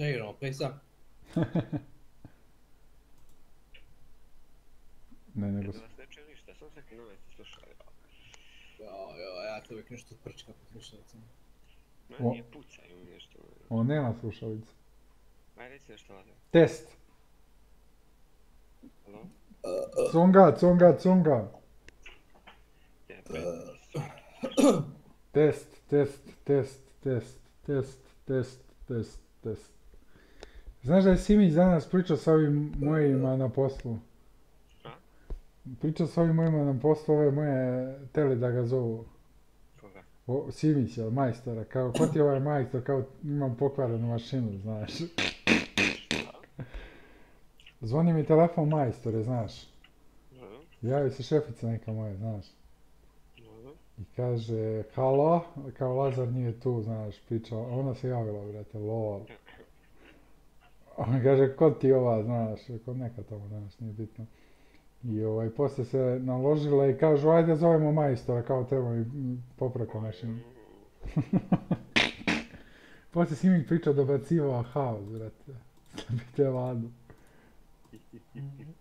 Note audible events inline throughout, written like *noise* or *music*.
Šta igramo, PESA? Ne, nego... Da vas ne čuje ništa, samo svaki novac slušali. Jo, jo, ja to uvijek nešto prčka po slušalicama. Ma O. nije pucaju nešto. On nema slušalice. Aj reci nešto Vlada. Test! Halo? Conga! Je, pet. Test, test, test, test, test, test, test, test. Znaš da je Simić danas pričao sa ovim mojima na poslu? A? Pričao sa ovim mojima na poslu, ove moje tele da ga zovu. Koga? O, Simića, majstora, kao, ko ti je ovaj majstor, kao imam pokvarenu mašinu, znaš. *laughs* Zvoni mi telefon majstore, znaš. Javi se šefica neka moja, znaš. I kaže, halo, kao Lazar nije tu, znaš, priča, ona se javila, brate, lol. On kaže, ko ti ova, znaš, kod neka tamo, znaš, nije bitno. I ovaj, poslije se naložila i kažu, ajde zovemo majstora, kao treba mi popravka mašinu. *laughs* Poslije si mi pričao dobacivao haos, brate. *laughs* Da bi te vadu. Miss you, babe. I know I wanna miss you, dear. Mm, aj,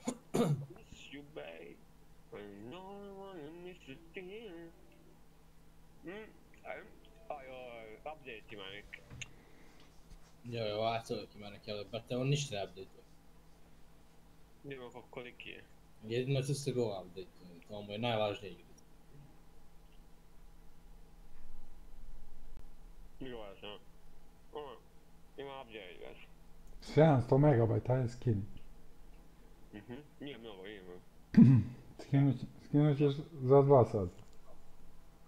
aj, aj, update ima nek. Jo, jo, a to uvijek ima neke, ali brate, on ništa ne update Nema ko koliki je. Jedino to se go update to mu je najvažnije igrica. Gleda sam. Ono, ima update, već. 700 megabajta je skin. Mhm, nije mnogo, ima. *clears throat* Skinut, skinut ćeš za dva sata.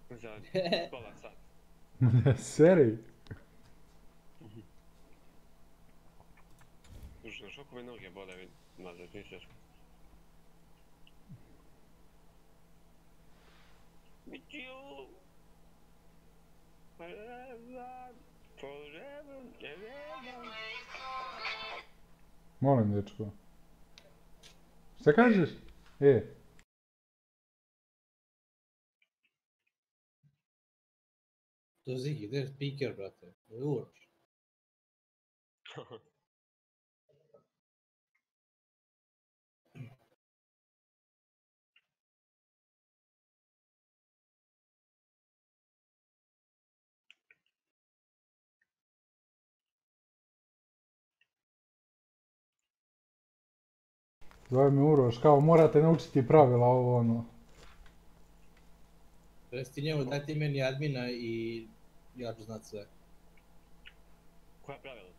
Za *laughs* pola sat. *laughs* Seri? Slušaj, šoko me noge bole, vid, nazad? With you, forever, forever, forever. Molim, dečko. Šta kažeš? E, To Zigi, gdje je speaker, brate? Zove me Uroš, kao morate naučiti pravila ovo ono. Reci njemu, daj ti meni admina i ja ću znat sve. Koja pravila?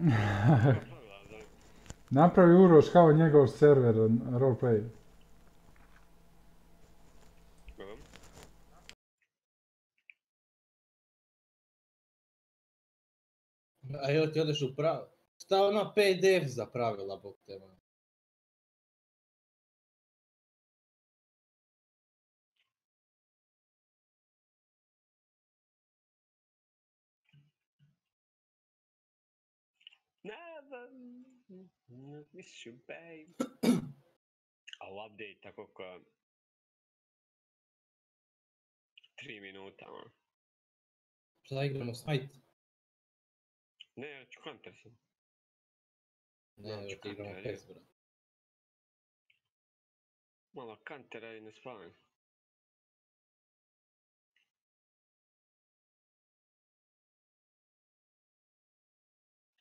*laughs* Napravi Uroš kao njegov server roleplay. Dobro. A evo ti odeš u prav... Šta ona PDF za pravila, bog te man. Miss you, babe. *clears throat* A u update tako ko... Tri minuta, ono. Šta igramo, Smite? Ne, Hunter sam. Ne, evo ti igramo PES, bro. Malo kantera i ne spavam.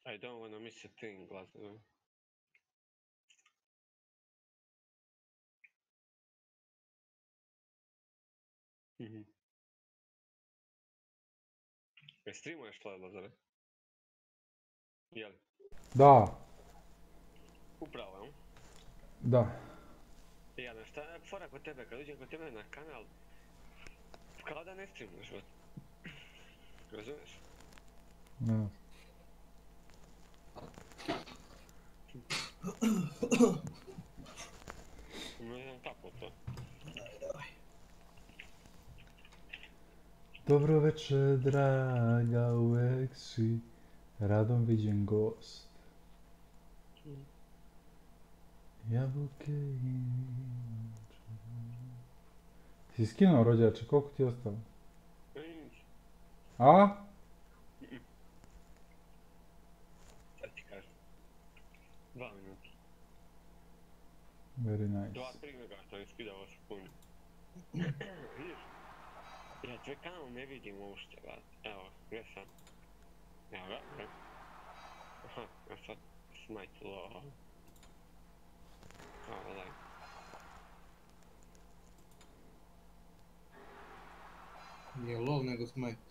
I don't wanna miss a thing, glasno. Mhm. E streamuješ to, Lazare? Jel. Да, Ubrałem. да. Jadę w te pora gotowe, ludzie gotowe na kanał. Wkładane w tym, że... Rozumiesz? No. No ja tak to. Dobro wieczór, draga Łeksi. Radom viđen gost. Jabuke i... Si skinuo rođače, koliko ti je ostalo? Mm, A? Sad ti kažem. Dva minuta. Very nice. Dva, tri mega što je skidao sekundu. *clears throat* Vidiš? Ja kanal ne vidim uopšte, brate. Evo, gdje sam? Evo ga, ne. Aha, ja sad smite low. Evo, like. Nije lol, nego smite.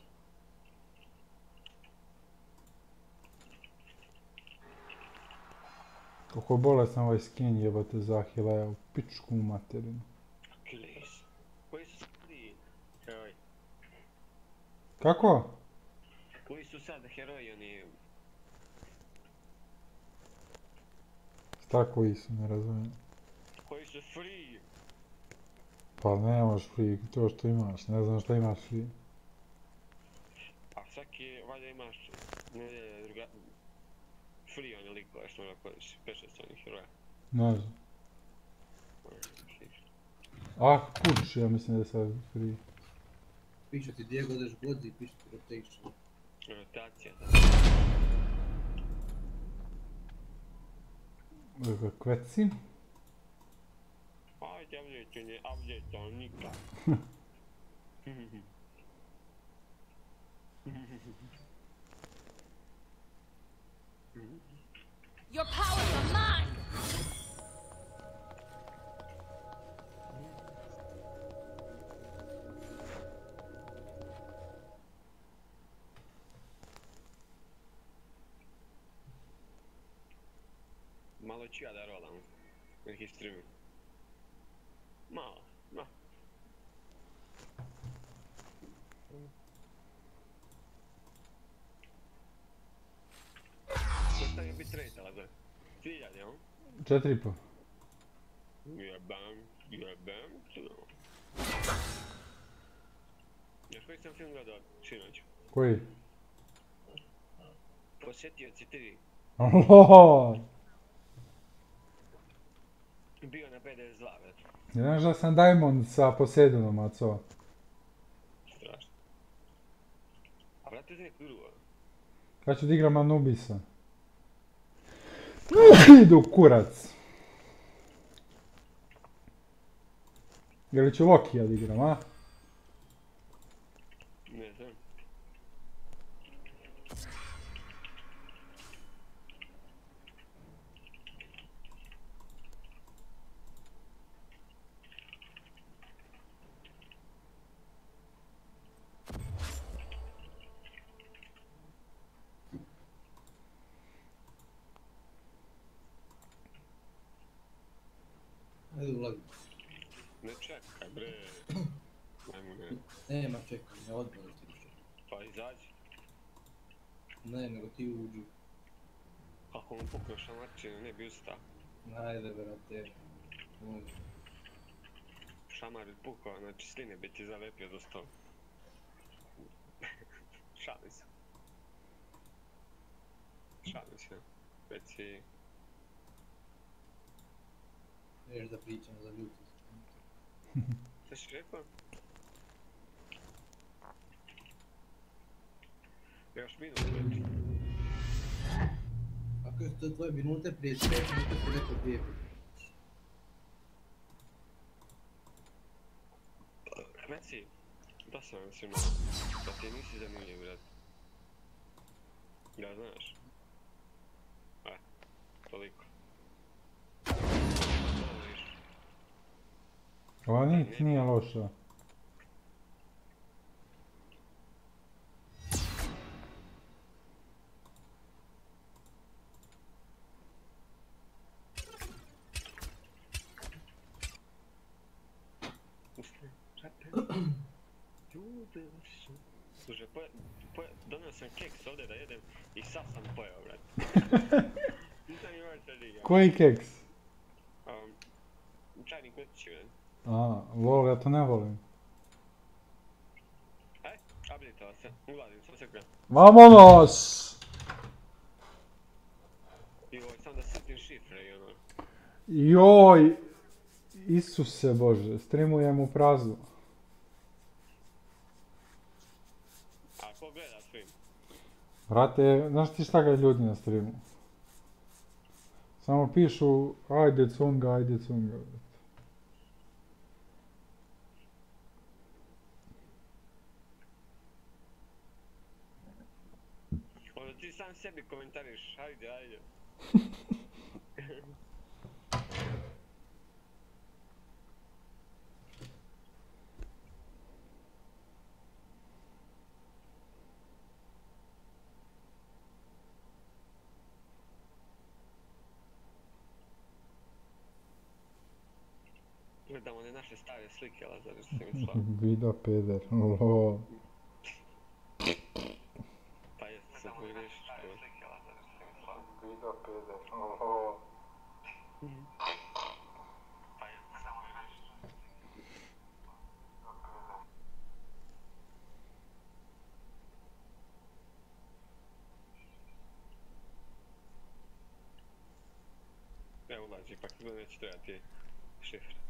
Kako je bolestan ovaj skin jebate za Hileja u pičku materinu. Achilles. Koji su ti heroji? Kako? Koji su sad heroji, oni... Šta koji su, ne razumijem. Koji su free? Pa nemaš free, to što imaš, ne znam šta imaš free. A svaki, valjda imaš... Ne, druga... Free oni likove što mora koriš. 5-6 onih heroja. Ne znam. Ah, kuć, ja mislim da je sad free. Piše ti gdje god ideš god i piše ti rotation. Rotacija. Evo, Kveci. Ajde, update ne update on nikad. Your powers are mine! Malo ću ja da rolam. Neki streamu. Malo, ma. Šta je bit rate, ali da? Ciljad, jel? Četiri i po. Jebam, jebam, tu. Još koji sam film gledao sinoć? Koji? Posjetioci 3. Ohoho! Bio na 52, već. Znaš da sam Diamond sa Poseidonom, a co? Strašno. A vrati se neku drugo. Kad ću da igram Anubisa? Idu kurac. Ili ću Lokija da igram, a? Ne znam. Ajde ulagi. Ne čekaj bre. Ajmo ne. Nema čekanja, odmah da ti više. Pa izađi. Ne, nego ti uđu. Ako mu pukne šamarčinu ne bi ustao. Ajde, brate. Šamar bi pukao, znači sline bi ti zalepio do stola. *laughs* Šalim se. Šalim se. Već si... Neš da pričam za ljuti. Šta si rekao? Još minut već. To tvoje minute, prije 5 minuta si rekao dvije. Reci, da sam vam svima, da ti nisi zanimljiv, brat. Da znaš. E, toliko. Ova nit nije loša. Ljude su... Slušaj, poje, poje, donio sam keks ovdje da jedem i sad sam pojeo, brat. Nisam imao što liga. Koji keks? Um, čajnik kući. A, lol, ja to ne volim. E, Mojtova se, ulazim, sam se ga. Vamonos! I ovo sam da setim šifre i ono. Joj! Isuse Bože, streamujem u praznu. A ko gleda svim? Brate, znaš ti šta ga ljudi na streamu? Samo pišu, ajde cunga, ajde cunga. Ti sam sebi komentariš, ajde, ajde. *laughs* Gledamo one naše stare slike, Lazar, što mi sva. Vida peder, lol. Pa jeste se pogriješio. Vida peder, lol. Ne ulazi, ipak bilo neće trebati šifre. Šta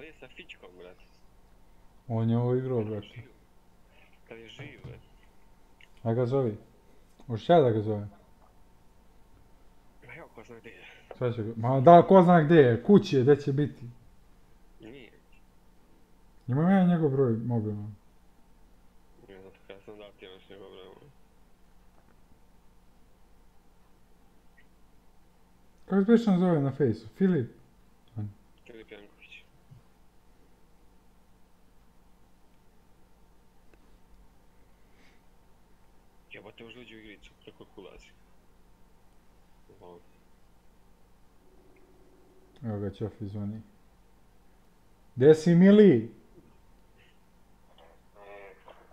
li je sa Fičkom, brat? On je ovo igrao, brate. Kad je živ, brat. A ga zovi? Hoćeš ja da ga zovem? Ma evo ko zna gdje je. Sve će ga... Ma da, ko zna gdje je, kući je, gdje će biti. Nije. Imam ja njegov broj mobilno. Ne znam, kada sam dao ti imaš njegov broj. Kako se beše zove na fejsu? Filip? Filip Jebote, už uđi u igricu, preko kulazi. Ovo. Evo ga Ćofi zvoni. Gdje si mili?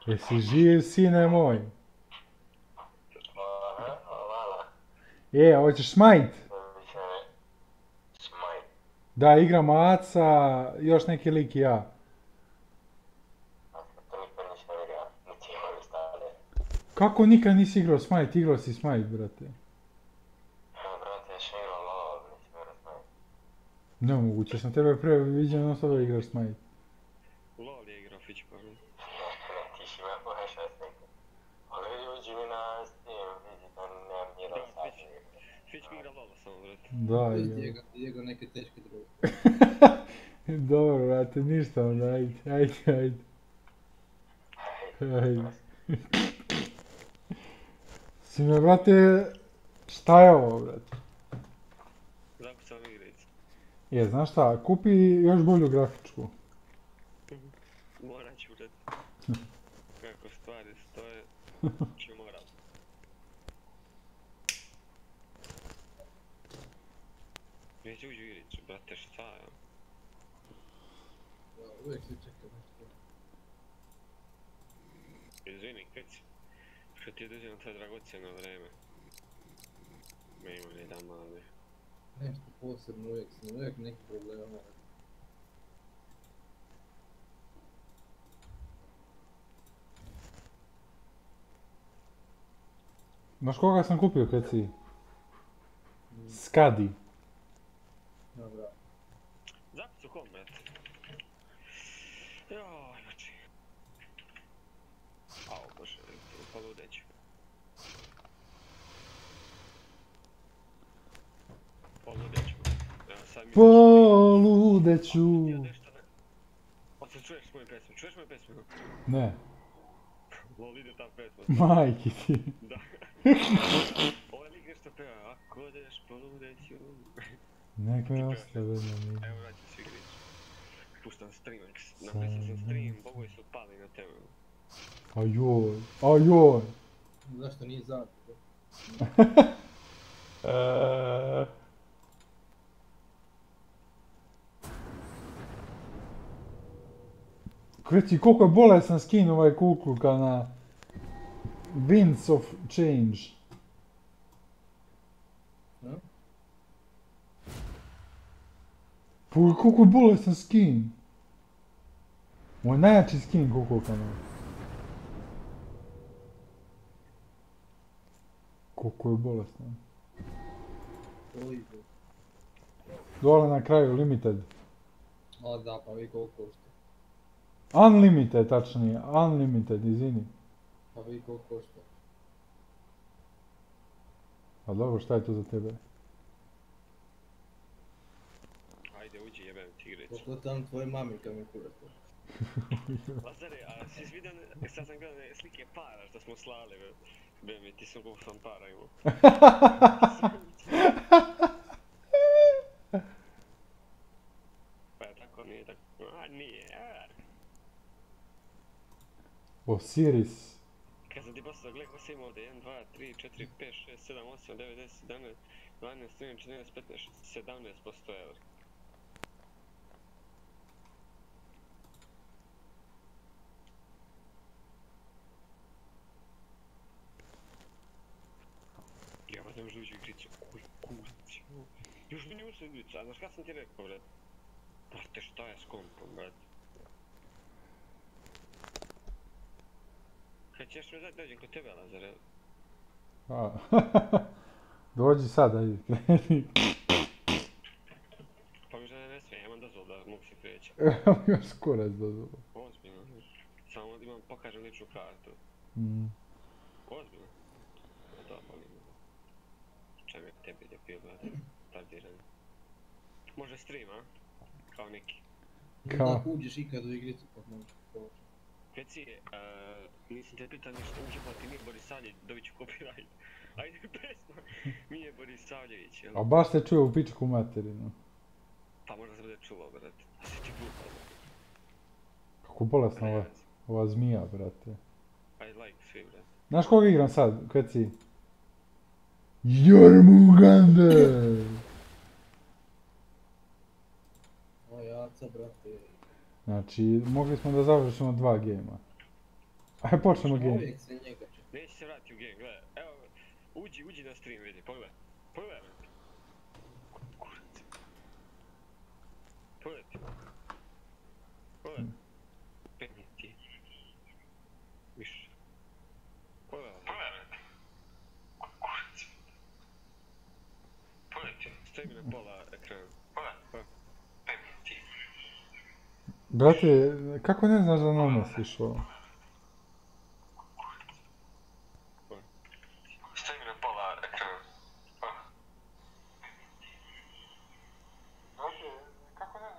Jesi živ sine moj? E, a hoćeš smajt? Smite. Da, igram Aca, još neki lik i ja. To nikad nisam igrao, niti imali stale. Kako nikad nisi igrao smajt? Igrao si smajt, brate. Evo, brate, još sam igrao LOL, nisam igrao Smite. Nemoguće, sam tebe pre vidio non stop da igraš smajt. LOL je igrao Fičko. ono. Ne, ti si me poješ od slike. Ali vidi, uđi mi na Steam, vidi, da nemam ni Da, rosa. Fič- Fičko igra LOL samo, brate. Da, I igram. Diego, Diego neke teške druge. *laughs* Dobro, brate, ništa onda, ajde, ajde, ajde. Ajde. Si me, brate, šta je ovo, brate? Zakucam igricu. Je, znaš šta, kupi još bolju grafičku. *laughs* Morat ću, brate. *laughs* Kako stvari stoje, *laughs* ću morat. Neće uđi u igricu, brate, šta je? Ja, uvijek čeka nešto. Izvini, kad si? Što ti oduzimam tvoje dragocjeno vreme? Me ima ni da mali. Nešto posebno uvijek sam, uvijek neki problema. Znaš koga sam kupio kad si? Skadi. Dobra. Zakucu kom, brate? Joj, znači. Ao, bože, poludeću. Poludeću. Evo sad mi... Poludeću. Sad čuješ moju pesmu, čuješ moju pesmu? Ne, Lol, ide ta pesma. *laughs* majki ti. Da. *laughs* Ovaj lik nešto peva, ako odeš poludeću. Nek me ostave na mi. Evo vraćam se igricu. Puštam stream, napisao sam stream, bogovi su pali na tebe. Ajoj, ajoj. Zašto nije zato? *laughs* Eee. Kveci, koliko je bolesan skin ovaj kukluka na Winds of Change. Pa koliko je bolesan skin. Moj najjači skin kukulkana. Koliko je bolestan. Dole na kraju, limited. a da, pa vi koliko. Unlimited, tačnije. Unlimited, izvini. Pa vi koliko košta. A dobro, šta je to za tebe? Ajde, uđi jebem ti igricu. Koliko tam tvoje mami kad mi kurac. Lazare, *laughs* *laughs* a si vidio, ne- sad sam gledao slike para što smo slali, be. Be mi, ti sam koliko sam para imao. *laughs* Pa je tako, nije tako, a nije, a. Osiris. Kad sam ti poslao, gledaj ko sam imao ovdje, 1, 2, 3, 4, 5, 6, 7, 8, 9, 10, 11, 12, 13, 14, 15, 17 po 100 eura. Ja vas ne možda ući u igricu, kuj kurac, jo. Još mi nije ušao u igricu, a znaš kad sam ti rekao, bret? Brate, šta je s kompom, bret? Kad ćeš me dati dođem kod tebe, Lazare? A, Dođi sad, ajde. Pa mi žena ne smije, ja imam dozvol da mogu se prijeći. Evo još kurac dozvolo. Ozbiljno. Samo imam, pokažem ličnu kartu. Mm. Ozbiljno. No to boli me. Čem je tebi da pio gledati? Tardiran. Može stream, a? Kao neki. Kao? Da uđeš ikad u igricu pa možeš povući. Reci, uh, nisam te pitao ništa, uđe pa ti Mir Borisavljević, dobit ću copyright. *laughs* Ajde, pesma. Mije Borisavljević, jel? A baš se čuje u pičku materinu. Pa možda se bude čulo, brat. A si ti glupa. Kako bolesna ova, ova zmija, brate. I like svi, brat. Znaš koga igram sad, si? Jormungandr! O jaca, brate. Znači, mogli smo da završimo dva gejma. Aj, počnemo game. Uvijek se njega će. Neće se vratiti u game, gledaj. Evo, uđi, uđi na stream, vidi, pogledaj. Pogledaj. Kurac. Pogledaj ti. Pogledaj. Pegni ti. Miš. Pogledaj. Pogledaj, brate. Kurac. Pogledaj ti. Stavi mi na pola ekrana. Pogledaj. Pogledaj. Pegni ti. Brate, kako ne znaš da nanosiš ovo? Stavi mi na pola ekrana. Pogledaj. Brate, kako ne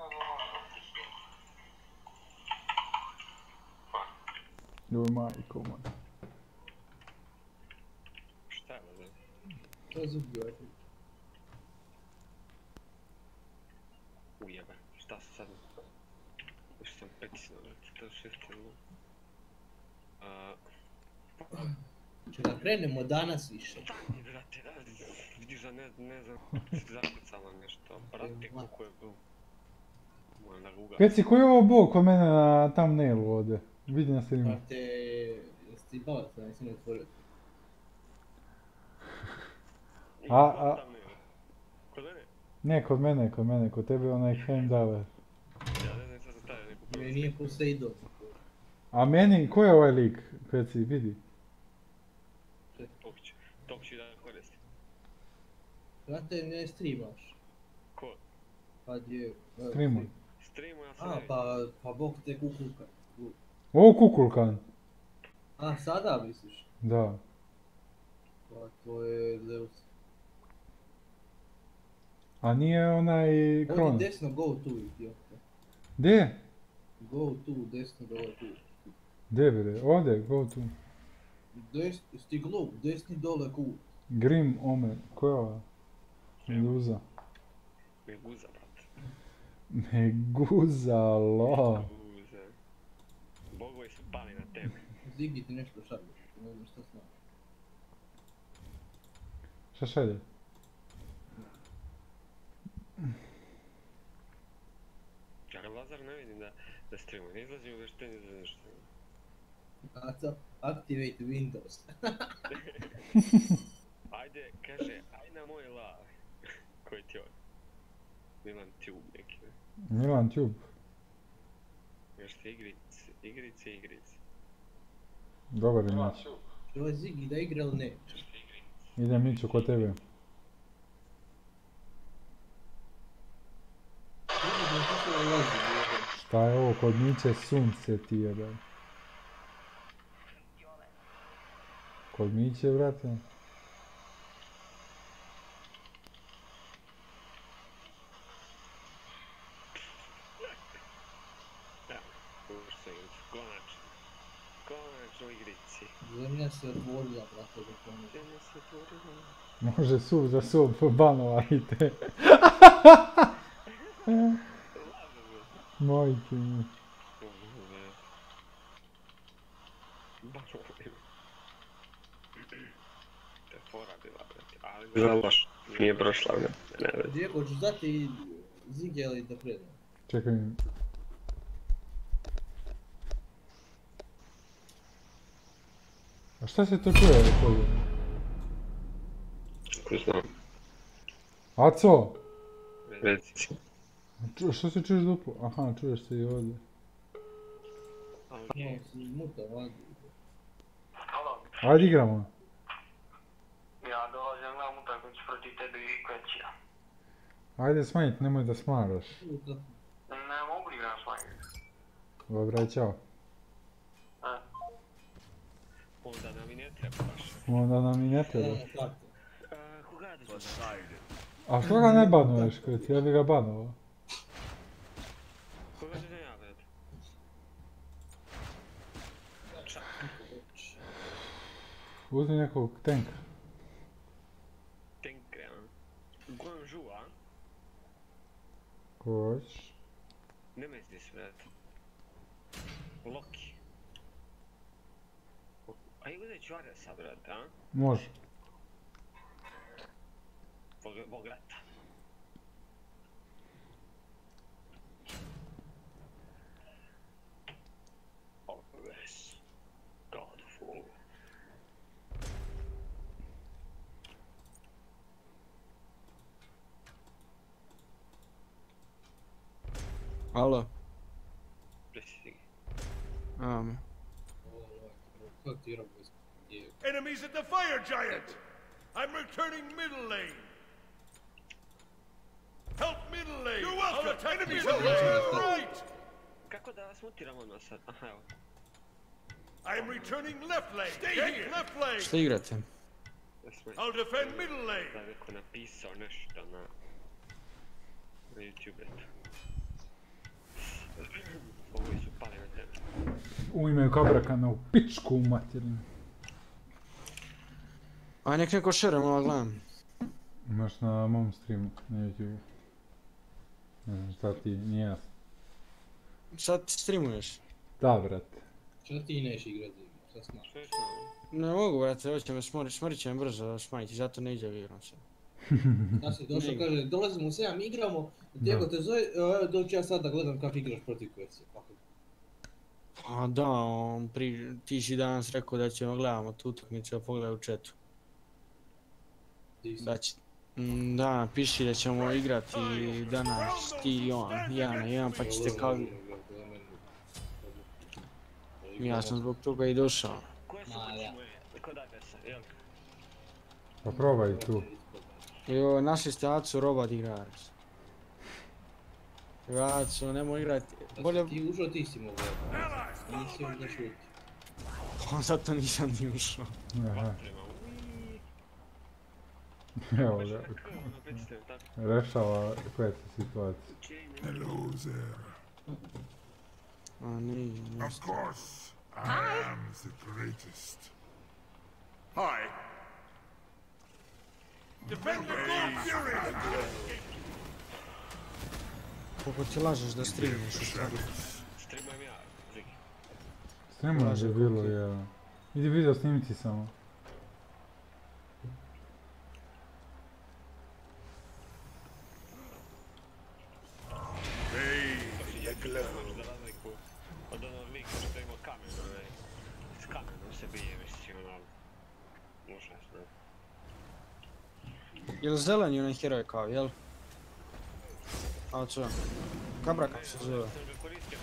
Če da krenemo danas više. Stani, brate, vidiš da ne, ne znam, zakucala nešto, brate, koliko je bilo. Guga. Peci, koji je ovo bog kod mene na thumbnailu ovdje? Vidi na streamu. Brate, jesi ti bavac, da nisam otvorio. A, a- Kod mene? Ne, kod mene, kod mene, kod tebe je onaj Heimdall. Ja nije Poseidon. A meni, ko je ovaj lik? Peci, vidi. Ću, tog ću da koristim. Brate, ne streamaš. Ko? Kad je... evo, Streamam. Streamu ja sam A, pa, pa bog te kukulka. Ovo kukulkan. A, sada misliš? Da. Pa to je Zeus. A nije onaj Kron. Ovdje desno go tu, idiota. Gdje? Go tu, desno go tu. Gdje bre? Ovdje, go tu. Des, stiglo, desni dole ku. Grim Omen. Ko je ova? Meduza. Meguza, brate. Meguzalo. Meguza. Bogovi su pali na tebe. Zigi ti nešto šalje. Ne znam šta znam. Šta šalje? Ja Lazar ne vidim da, da streamu, ne izlazi u veštenje za nešto. Aca, activate Windows. *laughs* *laughs* Ajde, kaže, aj na moj live. *laughs* Koji ti on? Milan Tube neki, ne? Milan Tube. Još ti igric. Igrice, igrice. Dobar je Mić. Će ovaj Zigi da igra ili ne? Ide Miću kod tebe. Zigi da ulazi u ovo. Šta je ovo kod Miće sunce ti jebe. Kod Miće, brate. Evo, ušli se igrice. Konačno. Konačno igrici. Zemlja se otvorila, brate, dok ono. Zemlja se otvorila. Može su za sub banovajte. Lažemo. Majke mi. Baš ovo je. To je fora bila, brate. Ali bila loš. Nije prošla, ne. Ne vezi. Dijeko, hoćeš Ču, što se čuješ duplo? Aha, čuješ se i ovdje. Si muta. Halo, Ajde igramo. ja dolazim na utakmicu protiv tebe i Kveća. Ajde smanjit, nemoj da smaraš. Ne mogu igram s vami. Dobra, čao. E, Onda nam i ne treba baš. Onda nam i ne treba. Gledamo kartu. A, koga da ću A što ga ne banuješ, kreti? Ja bi ga banovao. Koga ću ja, brate? Uzmi nekog tenka. Tenkre, a? Guangzhou, a? Ko hoćeš? Ne misliš, brate. Loki. Aj, uzet ću Aresa, brate, a? Može. Bog, Alo, um, je? Enemies at the fire giant! I'm returning middle lane! Help middle lane! You're welcome! Enemies right! Kako da vas mutiramo odmah sad? Aha, evo. I am returning left lane! Stay here! left lane! šta igrate? Da I'll defend middle da lane! je neko napisao nešto na... Na YouTube, Ovi su pali na tebe. U imaju kabrakana u pičku u materinu. Aj nek neko šere malo gledam. Imaš na mom streamu, na YouTube. Ne znam šta ti, nije jasno. Sad ti streamuješ? Da, brate. Šta ti neš igrat Zigi? Šta? Ne mogu, brate, hoće me smori, smorit će me brzo smanjiti, zato ne iđe igram se. *laughs* Znaš si došao, kaže, dolazimo u 7, igramo, Dijeko te zove, doću ja sad da gledam kako igraš protiv. Kako? A da, on pri, ti si danas rekao da ćemo gledamo tu utakmicu, a pogledaj u chatu. Da će, Mm, da, piši da ćemo igrati danas ti i on, ja na jedan, pa ćete kao... Ja sam zbog toga i došao. Ma, da. Pa probaj tu. Jo, našli ste Acu Robot igrač. Acu, nemoj igrati. Bolje, Ti ušao, ti si mogao. Nisi onda šuti. pa zato nisam ni ušao. Evo ga. Rešava kveca situaciju. Čini. A nije, nije. Of course, I am the greatest. Hi! Defend the! Koliko ti lažeš da streamuješ u stvari? Streamujem ja, Zigi. Streamujem Laže je bilo, koliko je. ja. Idi video snimiti samo. Hey, Za razliku od onog lika što ima kamen, onaj. S kamenom se bije, mislim, ono... Užasno. Jel zeleni onaj heroj kao, jel? A co? Kabra kako se zove? Sam ga koristio.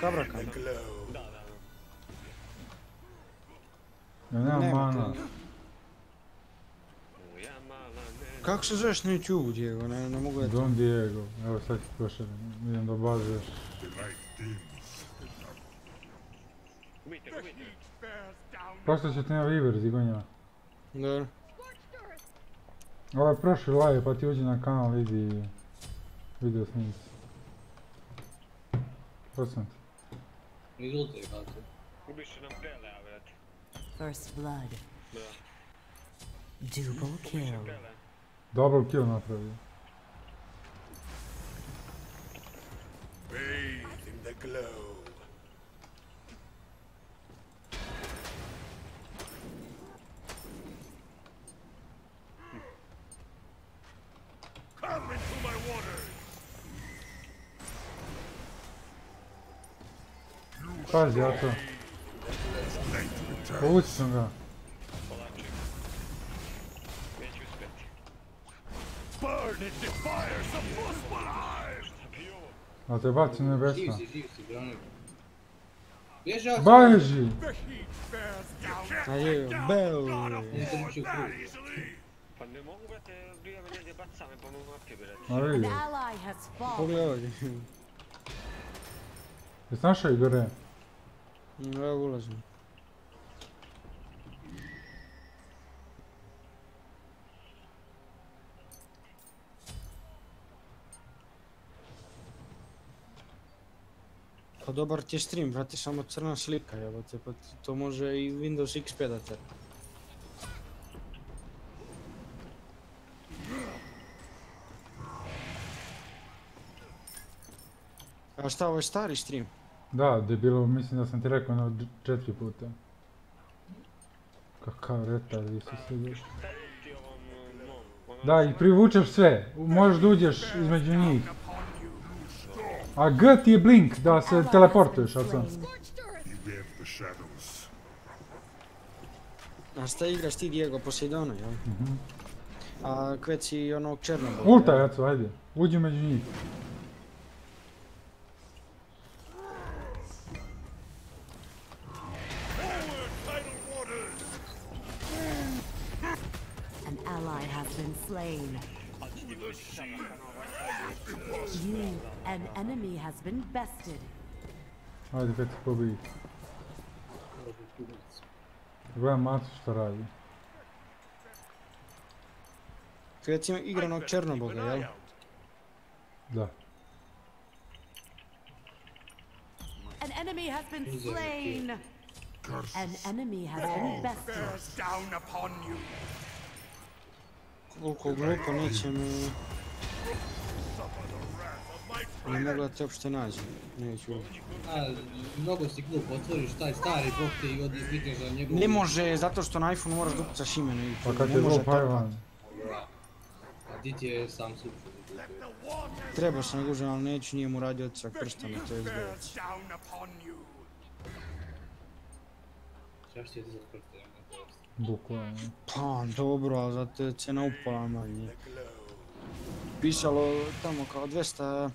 Kabraka. Glow. Da, da, da. Ja nemam Nema mana. Kako se zoveš na YouTube, Diego? Ne, ne mogu ja to. Don Diego. Evo sad ti pošaljem. Idem do baze još. Down. Prosto ćete na Viver zigonja. Dobro. Ovo je prošli live pa ti uđi na kanal vidi video snimci. Prosam ti. Izvolite, kako. Ubiše nam Pelea, brate. First blood. Da. Double kill. Double kill napravio. Bathe in the glow. Come into my waters. Pazi, ja to. Povuci sam ga. Polaček. Neće uspjeti. Burn it in fire, some muspelheim. Šta bi ovo? A te baci Živ nebesa. si, živ si, brani. Bježi, ako Baži! The heat bears down. A je, bel. Ne to muči u krug. Easily. Ne mogu, brate, bio me negdje baca me mogu apke, brate. Ma An vidi. ally has fallen. Pogledaj ovdje. Jesi našao Igore? Evo ulazim. Pa dobar ti je stream, brate, samo crna slika, jebote, pa to može i Windows XP da te. A šta, ovo je stari stream? Da, debilo, mislim da sam ti rekao na četiri puta. Kakav mom? Ono Da, i privučeš sve. Možeš da uđeš između njih. A G ti je blink, da se teleportuješ, been a sam. A šta igraš ti Diego Poseidona, jel? Mhm. A kveci onog Černoboga. Ulta, Jaco, ajde. Uđi među njih. Has been slain. You, an enemy has been bested. Ajde, kad ti pobiji. Gledam Macu šta radi. Kveci igra onog Černoboga, jel? Da. An enemy has been Who's slain. Curses. An enemy has been bested. Bears down upon you. Koliko glupo neće my Ne mogu da te uopšte nađe. Neću. A, mnogo si glup, otvoriš taj stari bok te i odi klikneš na njegovu... Ne može, zato što na iPhone moraš da ukucaš ime na Pa kad Ne je može glup hajvan. Da. A di ti je sam suču. Trebao sam uzeti, ali neću, nije mu radio prsta na to izgleda. bears down upon you. Šta će ti za to Bukvalno. Pa dobro, ali zato je cena upala manje. Pisalo tamo kao 210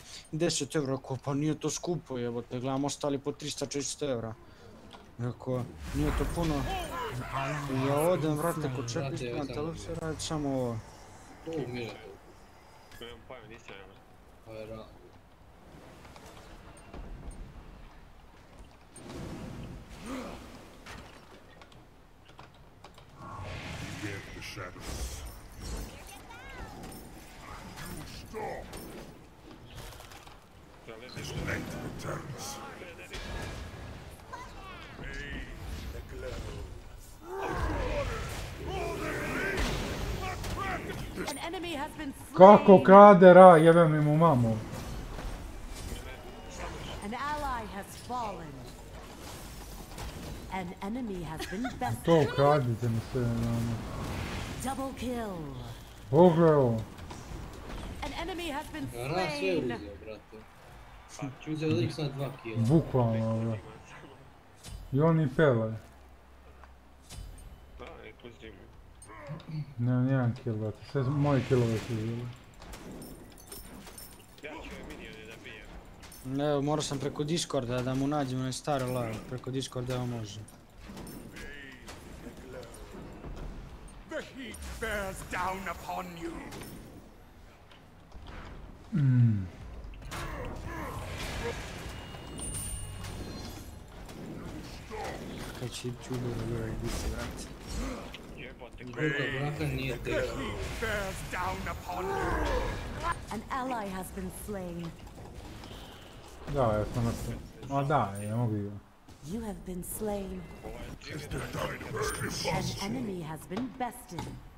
eura, ko pa nije to skupo jebote, gledam ostali po 300-400 eura. Rekao, nije to puno. I ja odem, vrate, kod čeka Brate, ispam samo- televizor, radi samo ovo. To umire to. Nemam pojma, nisam ja. Pa je. Beware of the shadows. You stop. Leziš Light returns. The glow. An enemy has been slain. Kako krade ra, jebem mi mu mamu. An ally has fallen. An enemy has been bested. To kradite mi sve. Double kill. Pogledaj. An enemy has been slain. uzeo, brate. Uzeo lik sad dva kila. Bukvalno, bro. I on i pele. Da, i pusti mi. Nemam nijedan kill, brate. Sve su- moji killove su bili. Ja ću ove minione da bijem. Evo, morao sam preko Discorda da mu nađem onaj stari live. Preko Discorda evo može. Braka nije The teško. heat bears down upon you. An ally has been slain. Da, ja sam na to. Ma da, ne mogu ga. You have been slain. An enemy has been bested.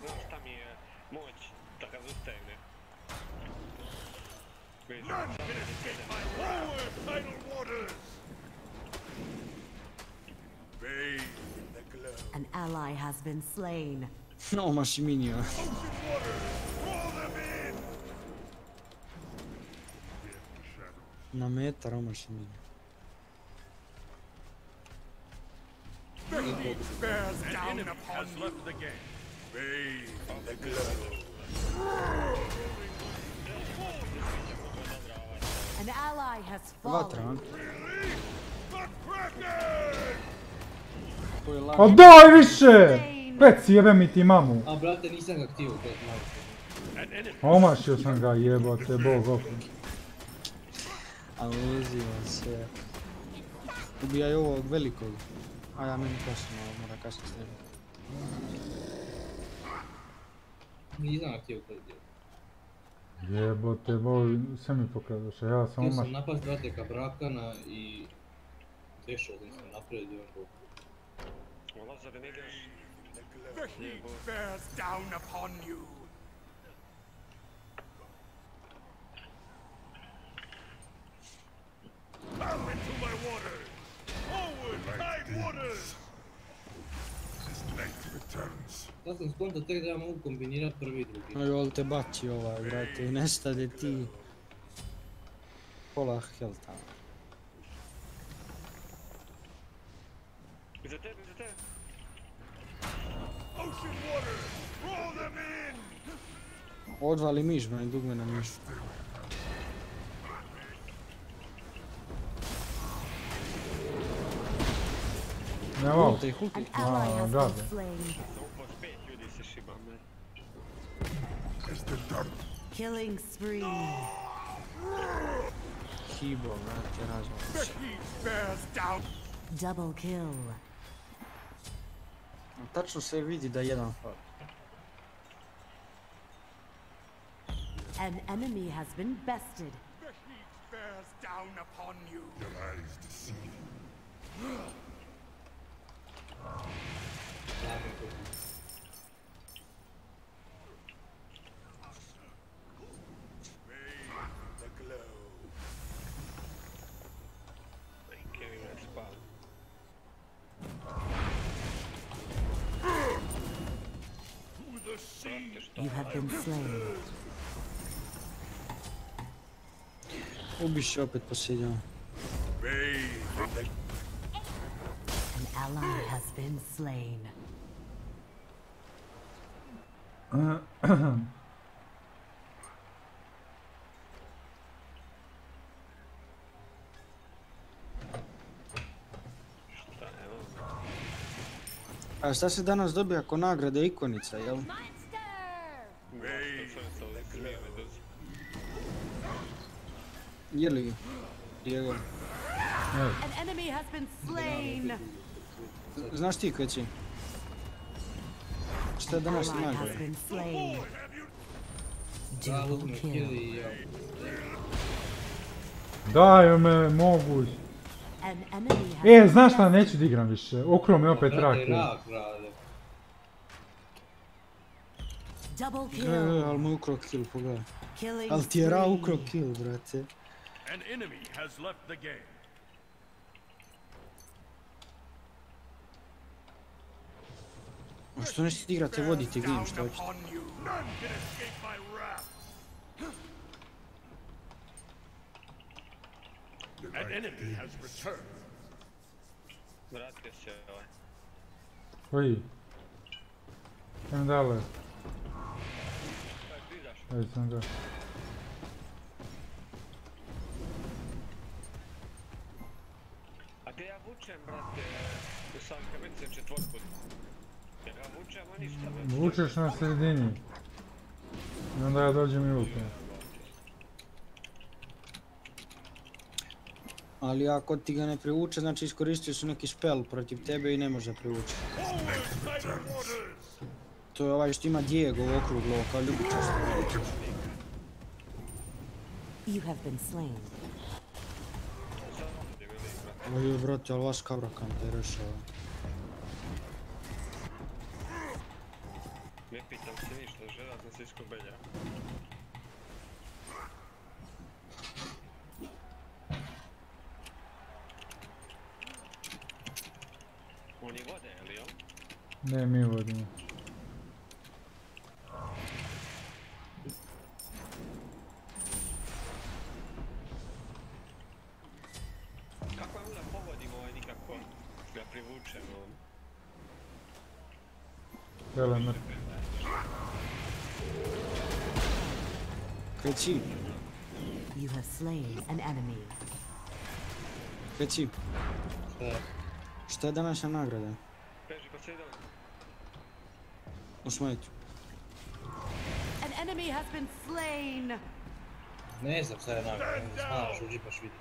Znao šta mi je moć da ga zustegne. Vidiš, None can escape my forward tidal waters. Bathe in the glow. An ally has been slain. No, Mašiminio. Ocean waters, draw them in. Na metar, o Mašiminio. The bears down upon you. left the game. Bathe the glow. An ally has Vatra, fallen. a? Daj više! Pec jebe mi ti mamu. A brate, nisam ga htio kad malo. Omašio sam ga jebote, bog opet. A uziva se. Ubijaj ovog velikog. A ja meni kasno, mora staviti. Nisam htio. Jebote, bog, sve mi pokradoše, ja sam Htio sam napast brakana i... Dešao sam se naprijed i on go. Lazare, ne ideš. The heat bears down upon you. Come into my waters! Sad sam skonto tek da ja mogu kombinirat prvi i drugi. Aj, ali te baci ovaj, brate, i nestade ti. Pola helta. Iza tebe, iza tebe. Ocean waters! Draw them in! Odvali miš, meni dugme na miš. Se šiba, me. As the dark Killing spree. Hibo, brate, razvali The se. heat bears down! Double kill. Tačno se vidi da je jedan fal. An enemy has been bested. The heat bears down upon you! your eyes deceive. Bathe in the glow. Kevin me spava. To the sea! Brate, šta? You have been slain. Ubiš opet posljednjom. Ally has been slain. A šta se danas dobija ako nagrada ikonica, jel? Je li? Diego. An enemy has been slain. Znaš ti kveći? Šta je danas ja. Daj me, mogu. An enemy has E, znaš šta, neću da igram više. Ukro me opet Brate, rak. E, kill. ali mu ukro kill, pogledaj. Ali ti je ra ukro kill, brate. An enemy has left the game. A što nećete igrate, vodite game, što hoćete? An enemy has returned. Vratio se ovaj. Koji? Idem dalje. Ej sam ga. A te ja vučem, brate, u sam kamenice četvorku. Vučeš na sredini. I onda ja dođem i lupim. Ali ako ti ga ne privuče, znači iskoristio su neki spell protiv tebe i ne može privući. To je ovaj što ima Diego okruglo, kao ljubičasto. You have been slain. Oj, brate, ali vas kavrakan te rešava. Želatno se iskobelja. Oni vode, ili on? Ne, mi vodimo. Kako je onda povodimo ovaj nikako ga privučemo? Kreći, You have slain an enemy. kreći. Šta? Šta je današnja nagrada? Beži, pa se idemo. Smeću. An enemy has been slain. Ne znam šta je nagrada, ne znaš, uđi paš vidi.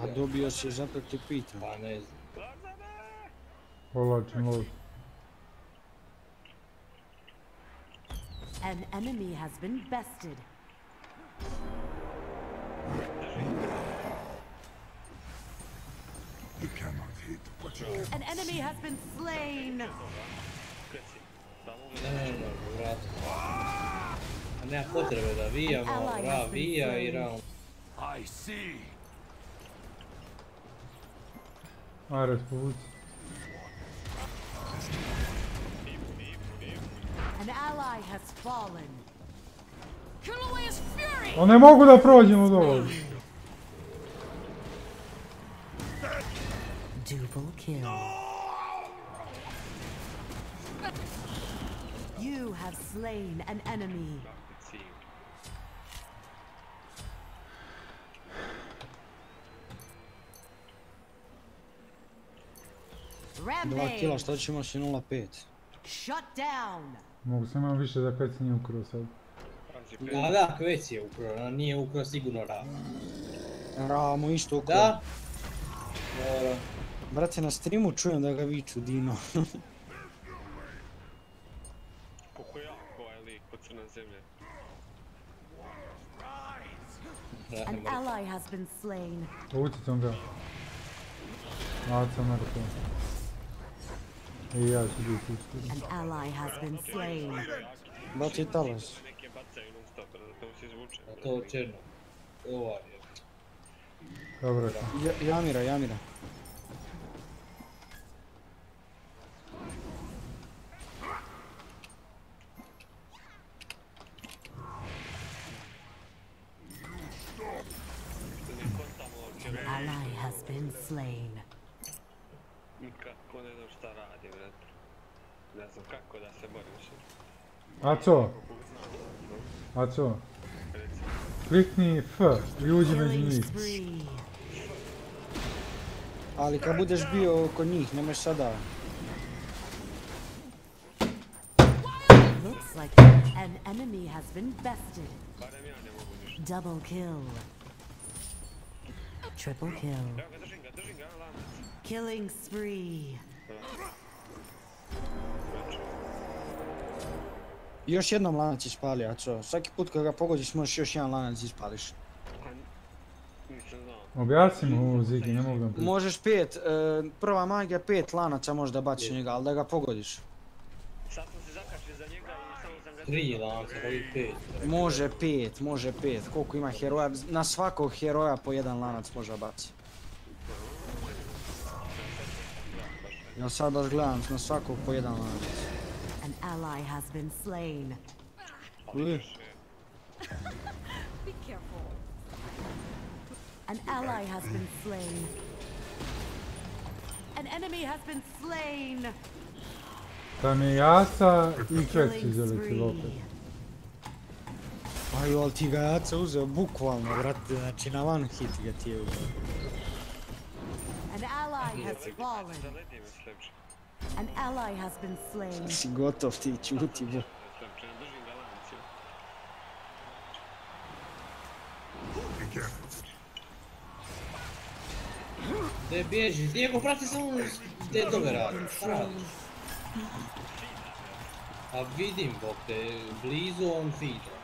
A dobio si, zato ti pitam. Pa ne znam. Povlačim lov. An enemy has been bested. You cannot hit what you An enemy has been slain. Ne, potrebe da vijamo, i round. I see. Ares povuci. An ally has fallen. Kill away his fury. O ne mogu da prođem od ovog. Double kill. You have slain an enemy. Kreci. Dva kila, Rampage. šta ćemo si 0,5? Shut down. Mogu sam imam više da pec nije ukro sad. Pazi, A da, kvec je ukrao, a nije ukrao sigurno ra. Ramo isto oko. Da? Dobro. Brate, na streamu čujem da ga viču Dino. *laughs* Je jako ovaj lik crne zemlje. Da, An ally has been slain. Povuci sam ga. Maca mrtvo. I ja ću biti uskoro. An ally has been slain. Baci talas. Neke bacaju non stop, da to se izvuče. A to černo. Ovaj je. Dobro sam. Ja- Jamira, Jamira. Ne kontamo uopće, An ally has been slain. nikako ne znam šta radi, brate. Ne znam kako da se borim s njim. Aco, Aco. Reci. Klikni F i uđi među Killing njih. spree. Ali kad budeš bio kod njih, nemaš sada. Looks like an enemy has been bested. Barem ja ne mogu ništa. Double kill. Triple kill. Evo ga, držim ga, držim ga, lanac. Killing spree. Još jednom lanac ispali, a co? Svaki put kad ga pogodiš možeš još jedan lanac ispališ. Pa. Objasni mu Zigi, ne mogu da. Možeš pet, e, prva magija pet lanaca možda baciš njega, ali da ga pogodiš. Sad sam se zakačio za njega i samo sam ga... Tri lanca, ovih pet. Može pet, može pet. Koliko ima heroja, na svakog heroja po jedan lanac može baci. Ja sad baš gledam, na svakog po jedan lanac. An ally has been slain. Ui, An ally has been slain. An enemy has been slain. Tam je Jasa i Kvec Killing izveli spree. opet. Aju, ali ti ga Jaca uzeo bukvalno, brate, znači na one uh, hit ga ti je uzeo. An ally has fallen. An ally has been slain. Si gotov ti, čuti careful. Gdje bježiš? Diego, prati samo gdje to radi. Šta radiš? A vidim, bok te, blizu on rekao.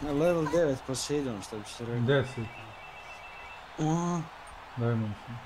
Na level 9 Poseidon, što bi se rekao. 10, O, dajmo se.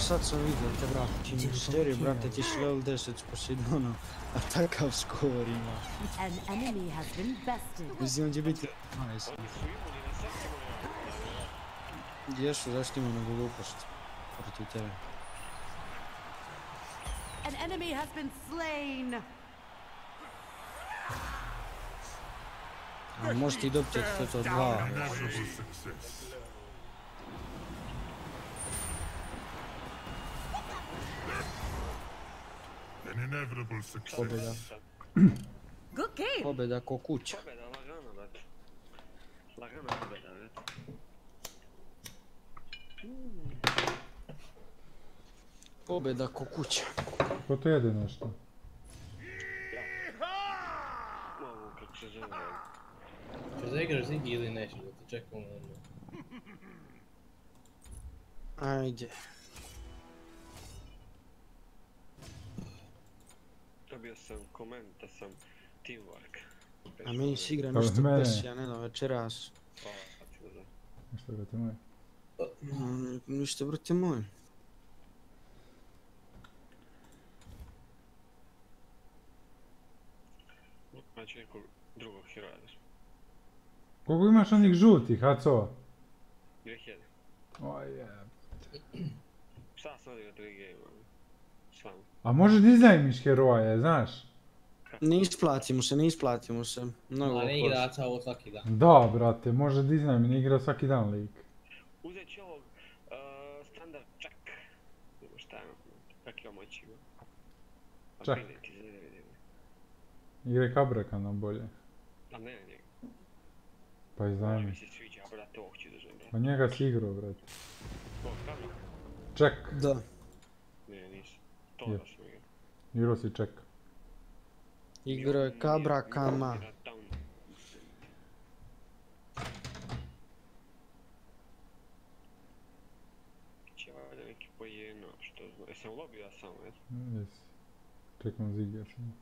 sam vidio te, brate, ti misteri, brate, ti si level 10 s Poseidona, a takav skor ima. An enemy has been bested. Mislim, on će biti... Nice. Oni su imuni na sve simulacije. Jesu, zašto ima nego glupost protiv tebe. An enemy has been slain. A možeš ti dobiti to to An inevitable success. Pobjeda. Good game. Pobjeda ko kuća. Pobjeda lagano, brate. Lagana pobjeda, brate. Pobjeda ko kuća. Ko to jede nešto? Će zaigraš Ziggy ili nećeš da te čekam na ono. Ajde. sobie sam komenta, sam teamwork. A my już igramy już Rozumiem. też, ja nie no, večeras. Pa, ačiū. Aš tave timai. Nu, iš tikrųjų, timoj. No, Macie kur... drugą hierarchię. Kogo masz na nich żółtych, a co? Grech jeden. Oje. Psa sobie drugiej mam. Vama. A može dizajniš heroje, znaš? Ne isplati mu se, ne isplati mu se. Mnogo ne igrača ovo svaki dan. Da, brate, može dizajn, ne igra svaki dan lik. Uzet ću ovog uh, standard čak. Šta ima, kak je moći ima. Čak. Ability, ne vidim. Igre kabraka nam bolje. A ne, njega. Pa Baš mi izdajmi. se sviđa, brate, ovog ću držati, brate. Pa njega si igrao, brate. Ček, Da. Ne, nisam. To Je. da sam igrao. igrao si ček. Igrao je kabra kama. Će valjda neki pojeno, što znam. Jesam u lobby ja samo, jes? Jesi. Čekam Zigija sam.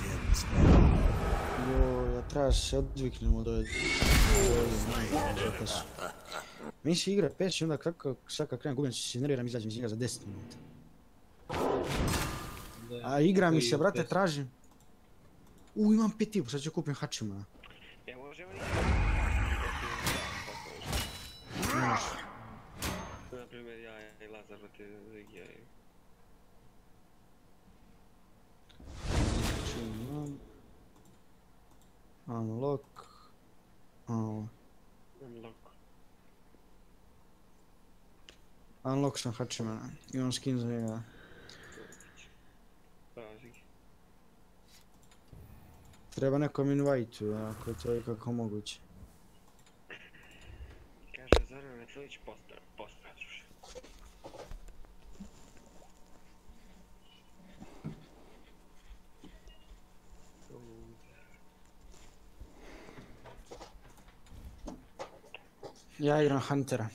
Joj, ja treba se odviknem od ove... Mi se igra peć i onda kako sad kad krenem gubim se nerviram izađem iz njega za 10 minuta. A igra mi se, brate, tražim. U, imam pet tipu, sad ću kupim hačima. E, možemo li... Na primjer, ja i Lazar protiv Unlock... Oh. Unlock. Unlock sam hačima. Imam skin za njega. Treba nekom invite ako je to ikako moguće. Kaže Zoran Refilić, pozdrav, pozdrav. Ja igram Huntera.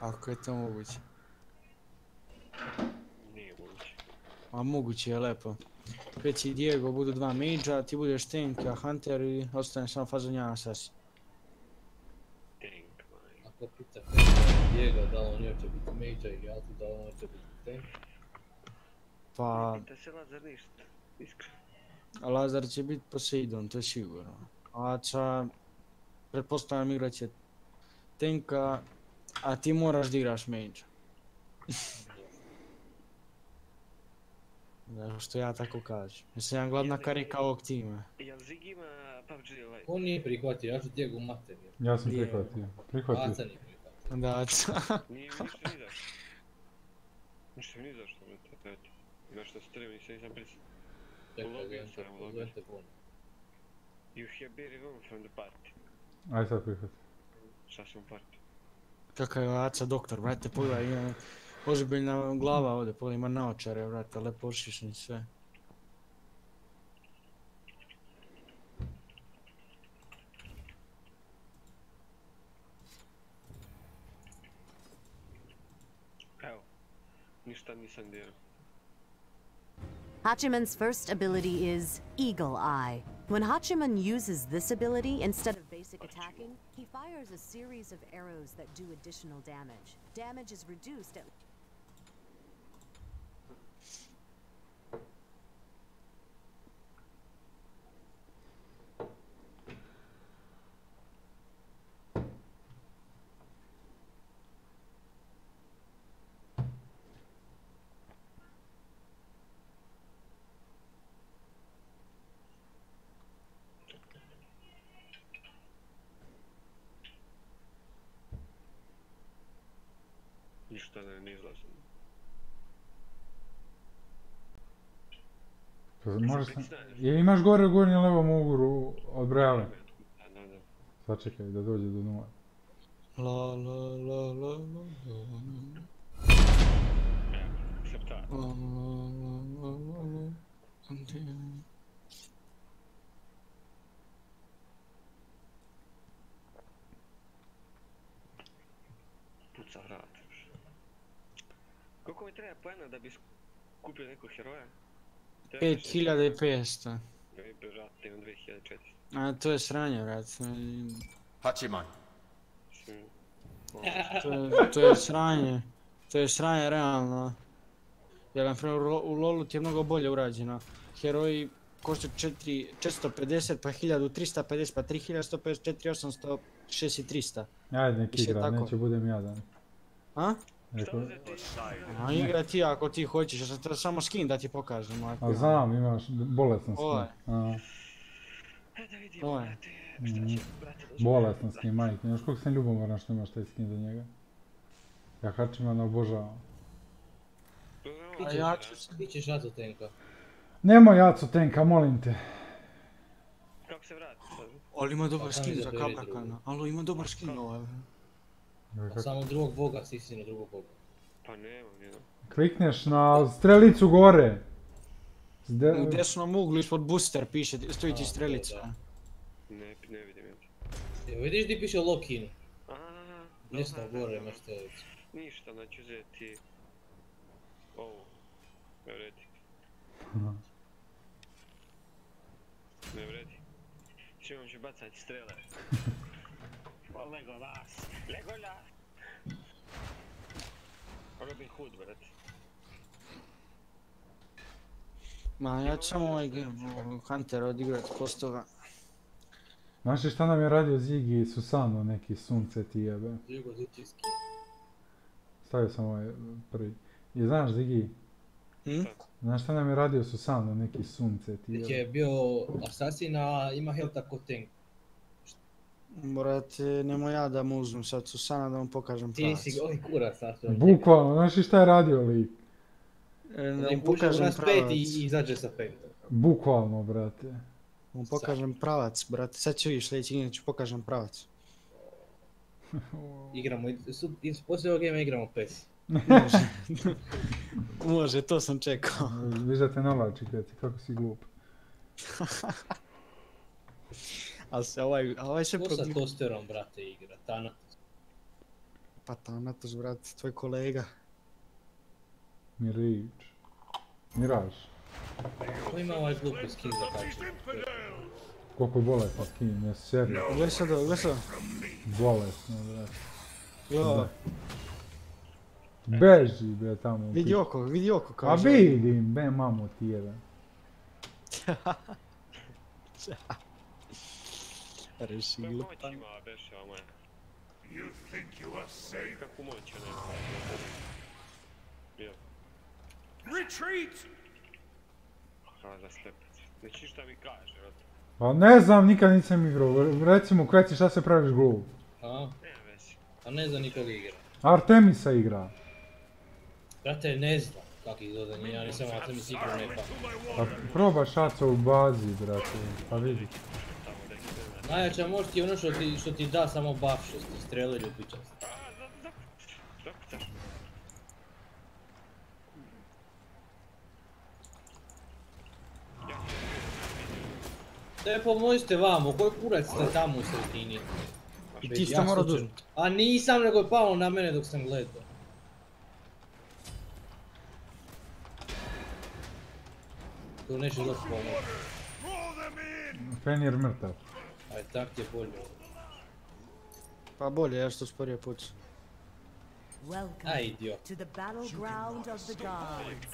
Ako je to moguće. Nije moguće. A moguće je lepo. Peć i Diego budu dva mage'a, ti budeš tank, a Hunter i ostane samo fazonja assassin. Tank, man. ko pita Diego da li on hoće biti major i Alti da li on hoće biti tank. Pa, Pita se Lazar ništa, iskreno. Lazar će biti Poseidon, to je sigurno. Aca, pretpostavljam igrat će tenka, a ti moraš da igraš mage. *laughs* Zato što ja tako kažem. Ja sam jedan gladna karika ovog tima. Jel Zig ima PUBG ovaj? On nije prihvatio, ja ću Diego mater. Ja sam prihvatio. Prihvatio. Aca nije prihvatio. Da, Aca. Nije mi ništa ni zašto. Ništa mi ni zašto, brate, eto. Znaš što se treba, nisam. Čekaj, Ulogio sam, ulogio. puno. You have been removed from the party. Aj sad prihvatio. Šta sam u party? Kakav je Aca doktor, brate, pogledaj, ima ozbiljna glava ovdje, pogledaj, ima naočare, brate, lepo ošišni sve. Evo, ništa nisam dirao. Hachiman's first ability is Eagle Eye. When Hachiman uses this ability instead of basic attacking, he fires a series of arrows that do additional damage. Damage is reduced at Ništa ne, ne izlazim. Pa možeš sam... Je, imaš gore u gornjem levom ugru da, da. Sačekaj da dođe do nula. La la la la la la la la la la la Puca vrat još. Koliko mi treba poena da bi kupio nekog heroja? 5500. Ne, brate, imam 2400. A to je sranje, brate. Hachiman. Mislim, To je, to je sranje. To je sranje realno. Jer na primjer u Lo- u LoLu ti je mnogo bolje urađeno. Heroji koštaju 4, 450, pa 1350, pa 3150, 4800, 6300. Ajde nek igra, neće budem jadan. A? Uzeti? A igra ti ako ti hoćeš, ja sam te samo skin da ti pokažem. Ako... a znam, imaš bolesno Ovaj. skin. E Ovaj. će, brate, doći? bolesno skin, majke. Znaš koliko sam ljubomoran što imaš taj skin za njega? Ja Hačimana obožavam. A ja ću... Ti ćeš Acu tanka. Nemoj Jaco tenka, molim te. Kako se vrati? Ali ima dobar skin za drugu. Alo, ima dobar skin ovaj. A samo drugog boga, stisni na drugog boga. Pa nema, nema. Klikneš na strelicu gore. Zde... U desnom uglu ispod booster piše, stoji ti strelica. Ne, ne vidim ja. Evo vidiš gdje piše lock-in? Aaa, Desno aha, gore aha. imaš strelicu. Ništa, znači uzeti... Ovu. Ne vredi. Ne vredi. Čimom ću bacati strele. *laughs* Pa Legolas! Legolas! Robin Hood, brate. Ma ja ću samo ovaj Hunter odigrat postoga. Znaš li šta nam je radio Zigi Susano, neki sunce ti jebe? Drugo zutijski. Stavio sam ovaj prvi. I znaš Zigi, Hm? znaš šta nam je radio Susano, neki sunce ti jebe? je bio asasin, a ima health ako tank. Brate, nemoj ja da mu uzmem sad Susana da mu pokažem Ti pravac. nisi ovaj kurac sastavio. Bukvalno, znaš li šta je radio lik? E, Da mu pokažem nas pet pravac. i i izađe sa pentom. Bukvalno, brate. Da mu pokažem pravac, brate. Sad ću vidiš sljedeći game ću pokažem pravac. *laughs* Igramo, i- su- i poslije ovog gama igramo PES. Može. *laughs* Može, to sam čekao. Viš da te nalači, ti kako si glup. *laughs* Ali se ovaj, a ovaj se Ko sa protiv... tosterom, brate, igra? Tana. Pa Thanatos, brate, tvoj kolega. Mirić. Miraž. Ko ima ovaj glupi skin za kačenje? Koliko je bolesno skin, ne seri. Gledaj sad gledaj sad. Bolesno, brate. Gledaj, Beži bre tamo. vidi oko, vidi oko A kaže. vidim, be mamu ti jedan. *laughs* Reši Kako moć ima beše ovaj? You think you are safe? Moć? Jel, Retreat! hvala za slepac. Znači šta mi kaže, vrat? Pa ne znam, nikad nisam igrao. Recimo, Kveci, šta se praviš glup? A? Nema veze. A ne zna nikog igra. Artemisa igra. Brate, ne znam kak ih dodanje, ja nisam Artemis igrao ne pa. Pa proba šaca u bazi, brate, pa vidi. Tamo da ih nema. Najjača moć ti je ono što ti, što ti da samo buff što ti streleri u pičast. A, za, za, zakucaš me. Te pomozite vamo, koji kurac ste tamo u sredini? I Već ti ste morao dužiti. A nisam, nego je palo na mene dok sam gledao. To neće doći pomoći. Fenir mrtav. Je. Pa bolje, ja što sporije pucu. Aj, Welcome idiot. to the battleground of the gods.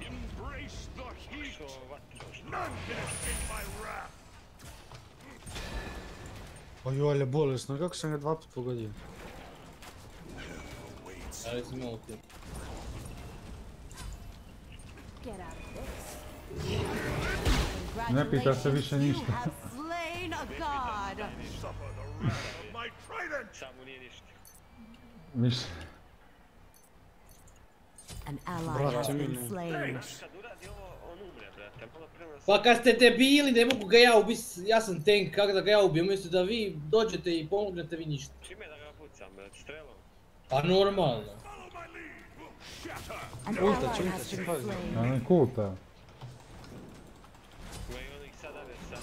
Embrace the heat! Što vatro, što? None can escape my wrath! Oj, ale bolesno, kako sam ga dva put pogodio? Ali si imao tu. Get out of this. Ne pita se više ništa. Ništa. Pa kad ste debili, ne mogu ga ja ubit, ja sam tank, kako da ga ja ubijem, umjesto da vi dođete i pomognete vi ništa. Čime da ga pucam? Strelom? Pa normalno. Follow my lead! Shatter! An Ulta, ally čim kulta. Ima i onih sada već sa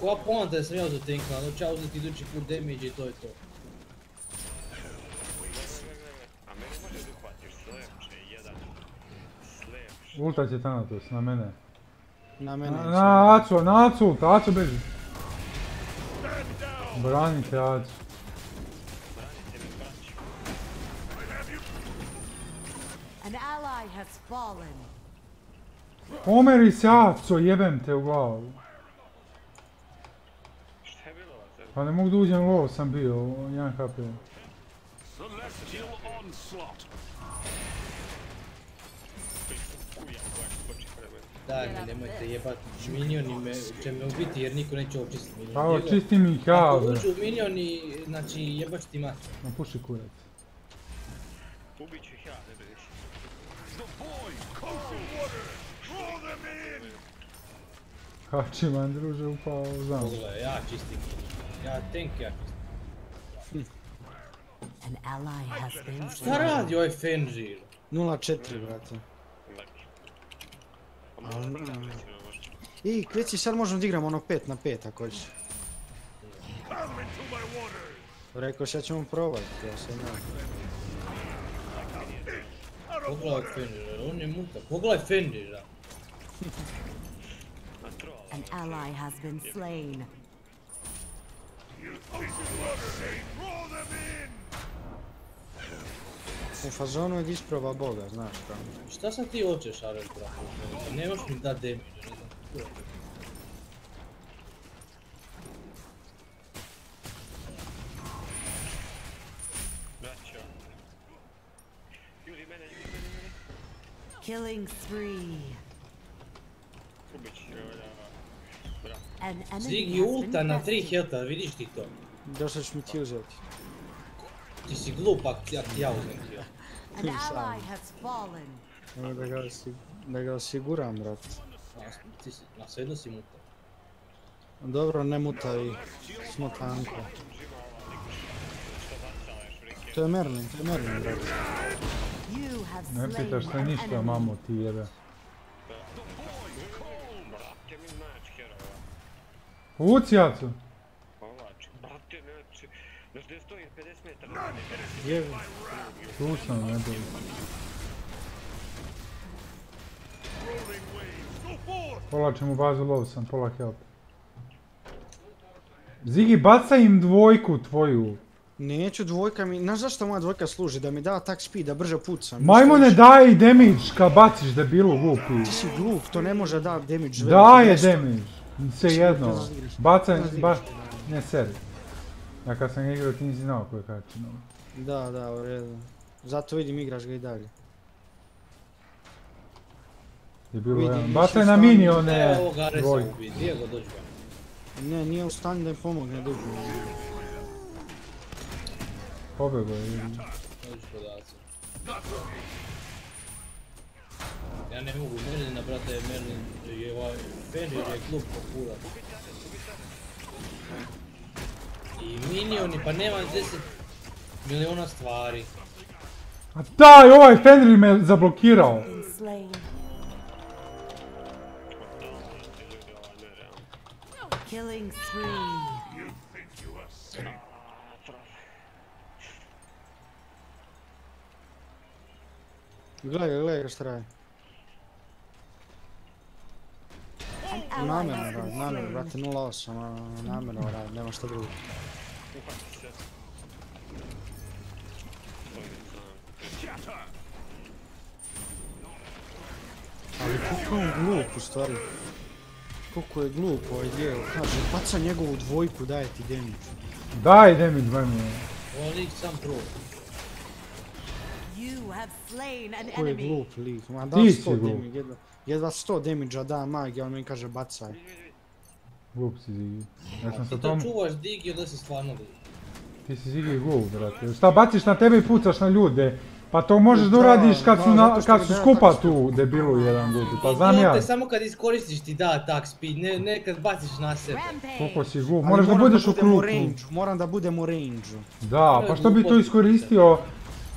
Koja poanta sam ja za tankla, ono ja uzeti idući put damage i to je to. A mene može da uhvatiš, jedan. Ulta će Thanatos, na mene. Na mene. Na, na Acu, na Acu ulta, Acu beži. Branite Acu. Branite mi braću. I have you! An ally has fallen. Pomeri se Aco, jebem te u glavu. Šta je bilo vas? Pa ne mogu da uđem low sam bio, 1 HP. Daj mi, nemojte jebat, minioni me, će me ubiti jer niko neće očistiti minion. Pa evo, Njegov- čistim ih ja, Ako uđu minioni, znači jebaš ti mat. Napuši kurac. Ubit ću ih ja, ne them in! Hači man druže upao zamku. Pogledaj, ja čistim minion. Ja ja čistim. An ally has been Šta slain. radi ovaj Fenrir? 0-4, brate. I, Kveci, sad možemo da igramo ono 5 na 5 ako hoćeš. Rekao sad ćemo probati, ja se ne. Pogledaj Fenrira, on je muta. Pogledaj Fenrira. An ally has been slain. Ufazono gdzieś prowa Boga, znasz tam. Šta sam ti oče šare brate? Ne možeš mi dat damage, ne znam. Killing spree. Has ulta na 3 bested. helta, vidiš ti to? Došao ću mi ti uzeti. Ti si glup ti- ako ti ja fallen. Evo da ga, da ga osiguram, brate. A, Ti si, na svejedno si muta. Dobro, ne mutaj smo tanko. To je Merlin, to je Merlin, have Ne pitaš se ništa, mamo ti jebe. Uci Acu. Povlači. Brate, neće. Znaš gdje stoji 50 metara? Ne, Je, Tu sam, ne bi. Povlačim u bazu low sam, pola help. Zigi, bacaj im dvojku tvoju. Neću dvojka mi, znaš zašto moja dvojka služi? Da mi da attack speed, da brže pucam. Majmune daj damage kad baciš debilu glupi. Ti si glup, to ne može da damage. Daje damage. Sve jedno. Razigraš. ba... Ne seri. Ja kad sam igrao ti nisi znao koje kači. no. Da, da, u redu. Zato vidim igraš ga i dalje. Je bilo Vidim, jedan. Bacaj na stanju. Ne, minione. ovoga Aresa dvojku. ubi, Diego dođi ga. Ne, nije u stanju da im pomogne dugo. Pobjego je. Dođi podaci. Ja ne mogu Merlina, brate, Merlin je ovaj Fenrir je klub popula. I minioni, pa nemam 10 miliona stvari. A daj, ovaj Fenrir me zablokirao. Killing? Gledaj gledaj ga šta radi. An ally Namjerno been namjerno, brate, 0.8, a, namjerno radi, nema šta drugo. Ali koliko je on glup u stvari. Koliko je glup ovaj dijel. Kaže, baca njegovu dvojku, daje ti damage. Daj damage majmune. On ih sam pro. You have slain an Ko je glup lik. Ma da Ti si 100 glup. damage, jedva, jedva 100 damage da magija, on mi kaže bacaj. Glup si Zigi. Ja sam Ti sa to tom... čuvaš digi, onda si stvarno glup. Ti si Zigi glup, brate. Šta baciš na tebe i pucaš na ljude? Pa to možeš da Da, uradiš kad su, da, na, kad skupa tu debilu jedan glupi. Pa znam ja. Samo kad iskoristiš ti da attack speed, ne, ne kad baciš na sebe. Koliko si glup. Moraš da budeš u range, moram da budem u range Da, pa što bi to iskoristio?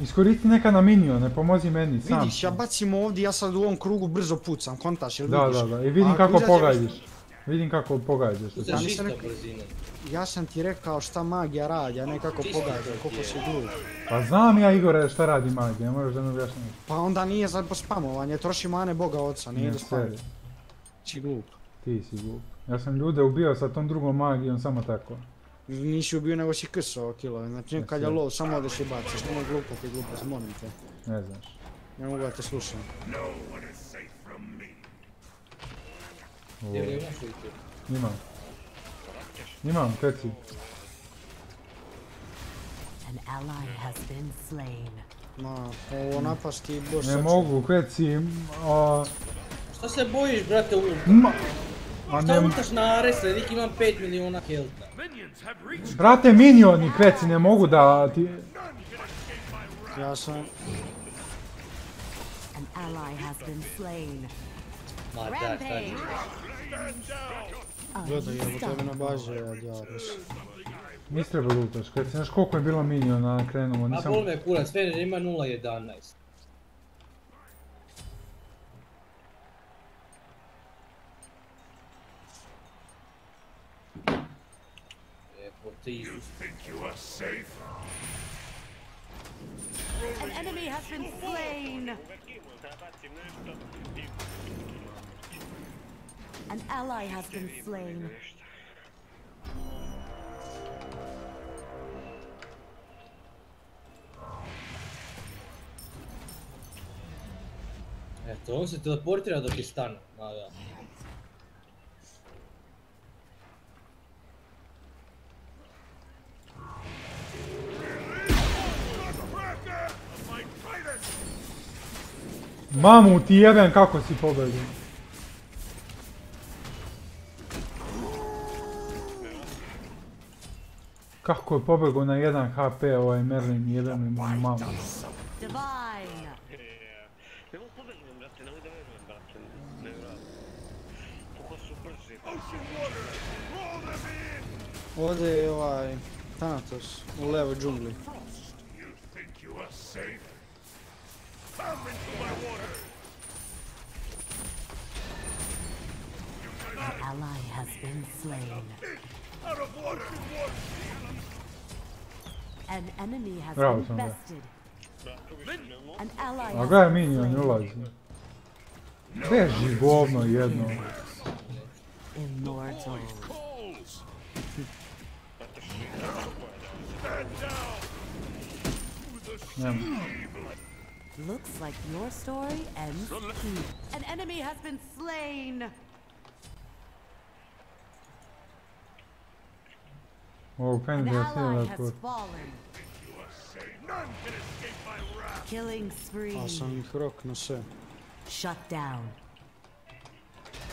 Iskoristi neka na minione, pomozi meni sam. Vidiš, ja bacim ovdje, ja sad u ovom krugu brzo pucam, kontaš, jel Da, vidiš? da, da. I vidim A kako pogađaš. Vidim kako pogađaš. Tu Ja nisam. Ja sam ti rekao šta magija radi, a ne kako pogađa, koliko si glup. Pa znam ja Igore šta radi magija, moraš da mi objašnjaš. Pa onda nije za spamovanje, troši mane boga oca, nije Ne, da seri. spamovanje. Si glup. Ti si glup. Ja sam ljude ubio sa tom drugom magijom samo tako. Nisi ubio nego si krso kilove, znači Ne, kad je lov, samo odeš i baciš, nemoj glupati glupost, molim te. Ne znaš. Ne mogu da te slušam. No one is safe from me. Ovo. Jer imaš li ti? Imam. Imam, teci. An ally has been slain. Ma, ovo napasti boš Ne mogu, kveci. A, Šta se bojiš, brate, ulta? A Šta ne, ultaš na Aresa, lik imam 5 miliona helta. Brate, minioni, kveci, ne mogu da ti... Ja sam, An ally has been slain. Ma da, šta ti? gledaj, evo tebe na bazi, ja djavos. Nisi treba lutaš, kveci, znaš koliko je bilo miniona krenulo, A nisam... bol me kurac, Fenrir ima 0.11. Evo ti. You think you are safe? An enemy has been slain. An ally has been slain. Eto, on se teleportira dok je stanu. Mamu ti jebem kako si pobedio. Kako je pobegao na 1 HP ovaj Merlin, jebem mi mamu. Ovdje je ovaj, Thanatos, u levoj džungli. Come into my water! An ally has been slain. Out of water! An enemy has Bravo, been Sandra. bested. An ally A has gledaj been minion slain. ulazi. Beži govno jedno. Immortal. Coals! down! Nema. Looks like your story ends here. An enemy has been slain! Ovo An ally has put. fallen. None can escape my wrath! Killing spree. A sam ih rokno sve. Shut down.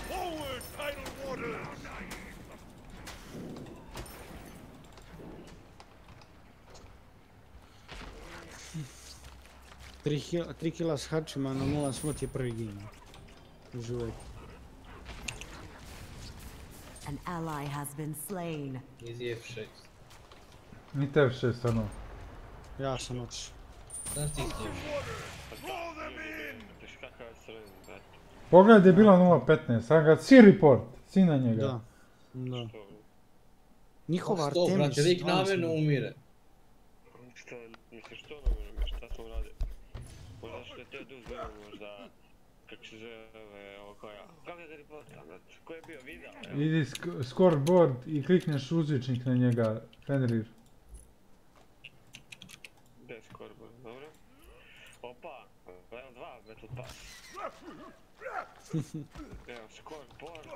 Forward, tidal waters! Tri, hila, tri kila s hačima na nula smrt je prvi gin. U životu. An ally has been slain. Iz F6. Ni te F6 stvarno. Ja sam otišao. Znaš ti! Znaš kakav je. Pogledaj bila 0.15, sad ga si report, si na njega. Da. Da. Njihova Sto, Artemis. brate, lik namjerno umire. Te duz bio možda, kako se zove, ovo koja, kako je Harry Potter, znači, ko je bio video, evo. Idi sk- scoreboard i klikneš uzvičnik na njega, Fenrir. Gdje scoreboard, dobro? Opa, level 2, Battle Pass. *laughs* Evo, scoreboard.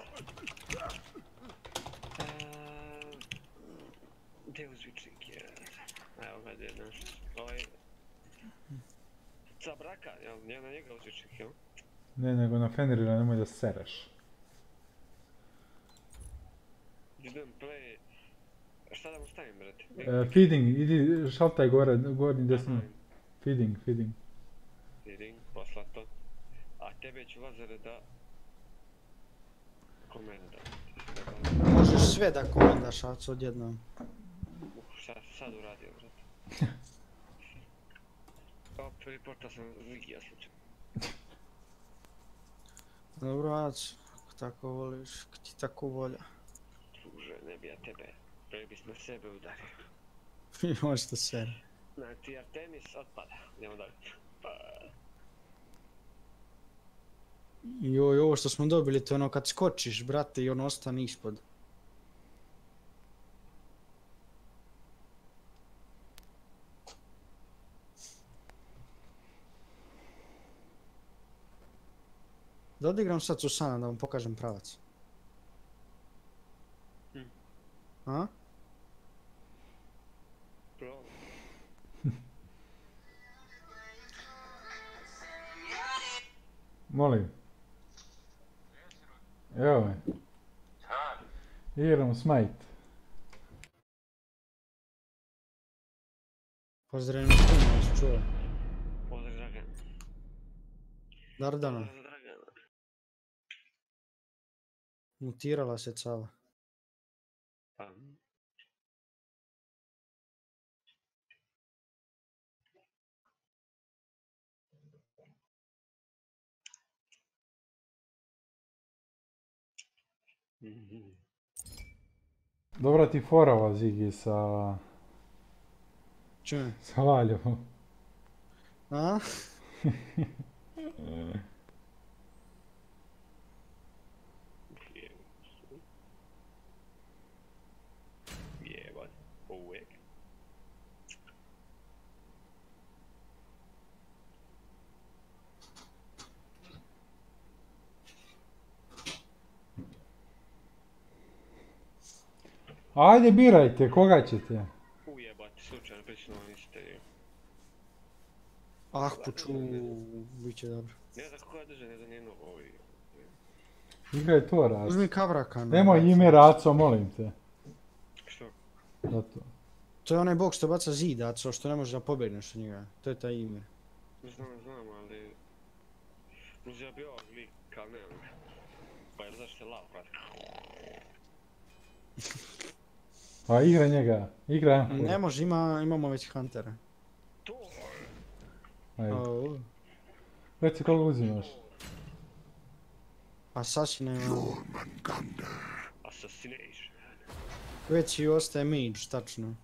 Gdje je uzvičnik je? Evo ga, gdje je naš, ovaj... Cabraka, jel, nije na njega uzvičnik, jel? Ne, nego na Fenrira nemoj da sereš. Idem play... Šta da mu stavim, brate? E, feeding, idi šaltaj gore, gornji desni. Feeding, feeding. Vidim, posla to. A tebe ću lazare da... Komenda. Možeš sve da komendaš, Aco, odjednom. Uh, šta sad uradio, brate? *laughs* Kao prvi porta sam zigija slučajno. Dobro, Aco, ako tako voliš, ako ti tako volja. Druže, ne bi ja tebe. Prvi bis na sebe udario. *laughs* Možda sve. Znači, Artemis otpada. Idemo dalje. Pa... Joj, ovo što smo dobili, to je ono kad skočiš, brate, i ono ostane ispod. Da odigram sad Susana da vam pokažem pravac. Hm. A? Pro... *laughs* Molim. Evo me. Igram Smite. Pozdravim na streamu, jesi čuo? Pozdrav Dragan. Dardana, mutirala se cava. Pa... Dobra ti fora ova Zigi sa... Čujem. sa Valjevom. A? *laughs* Jebać. Uvijek. Ajde birajte, koga ćete? Ujebati, slučajno pričamo misteriju. Ah, puču, bit će dobro. Ne znam koja drže, ne znam njenu ovi. Igraj to raz. Uzmi kavraka. Nemoj ime Raco, molim te. Što? Zato. To je onaj bok što baca zid, Aco, što ne možeš da pobjegneš od njega. To je taj ime. Znam, znam, ali... Uzeo bi ovog lika, ali ga. Pa jer zašto je lav, brate? *laughs* Pa igra njega, igra. Ne može, ima, imamo već Huntera. To! Ajde. Au. Reci koliko uzimaš. Assassin ima. Assassination. Već i ostaje mage, tačno.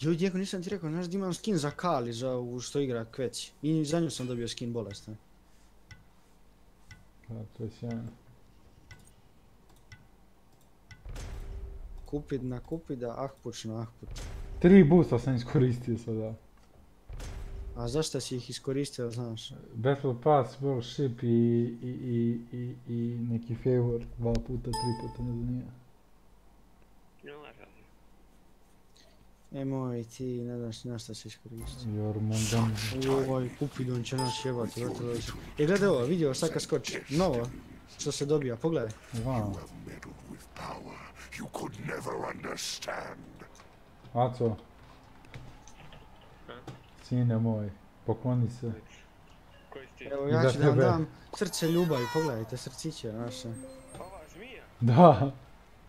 Joj, Dijeko, nisam ti rekao, znaš da imam skin za Kali, za ovu što igra Kveci. I za nju sam dobio skin bolestan. To je sjajno. Kupidna, kupida, ahpučno, ahpuč. Tri busta sam iskoristio sada. A zašto si ih iskoristio, znaš? Battle Pass, World Ship i, i, i, i, i neki favor. Dva puta, tri puta, ne znam nije. Ne lažem. E moj, ti ne znaš na što si iskoristio. Jormungandr. Oj, Kupidon će nas jebati, vrati loži. E gledaj ovo, vidio sad kad skoči. Novo, što se dobija, pogledaj. Understand. Aco. Sine moj, pokloni se. Evo ja ću da vam dam srce ljubavi, pogledajte, srciće naše. Ova zmija. Da.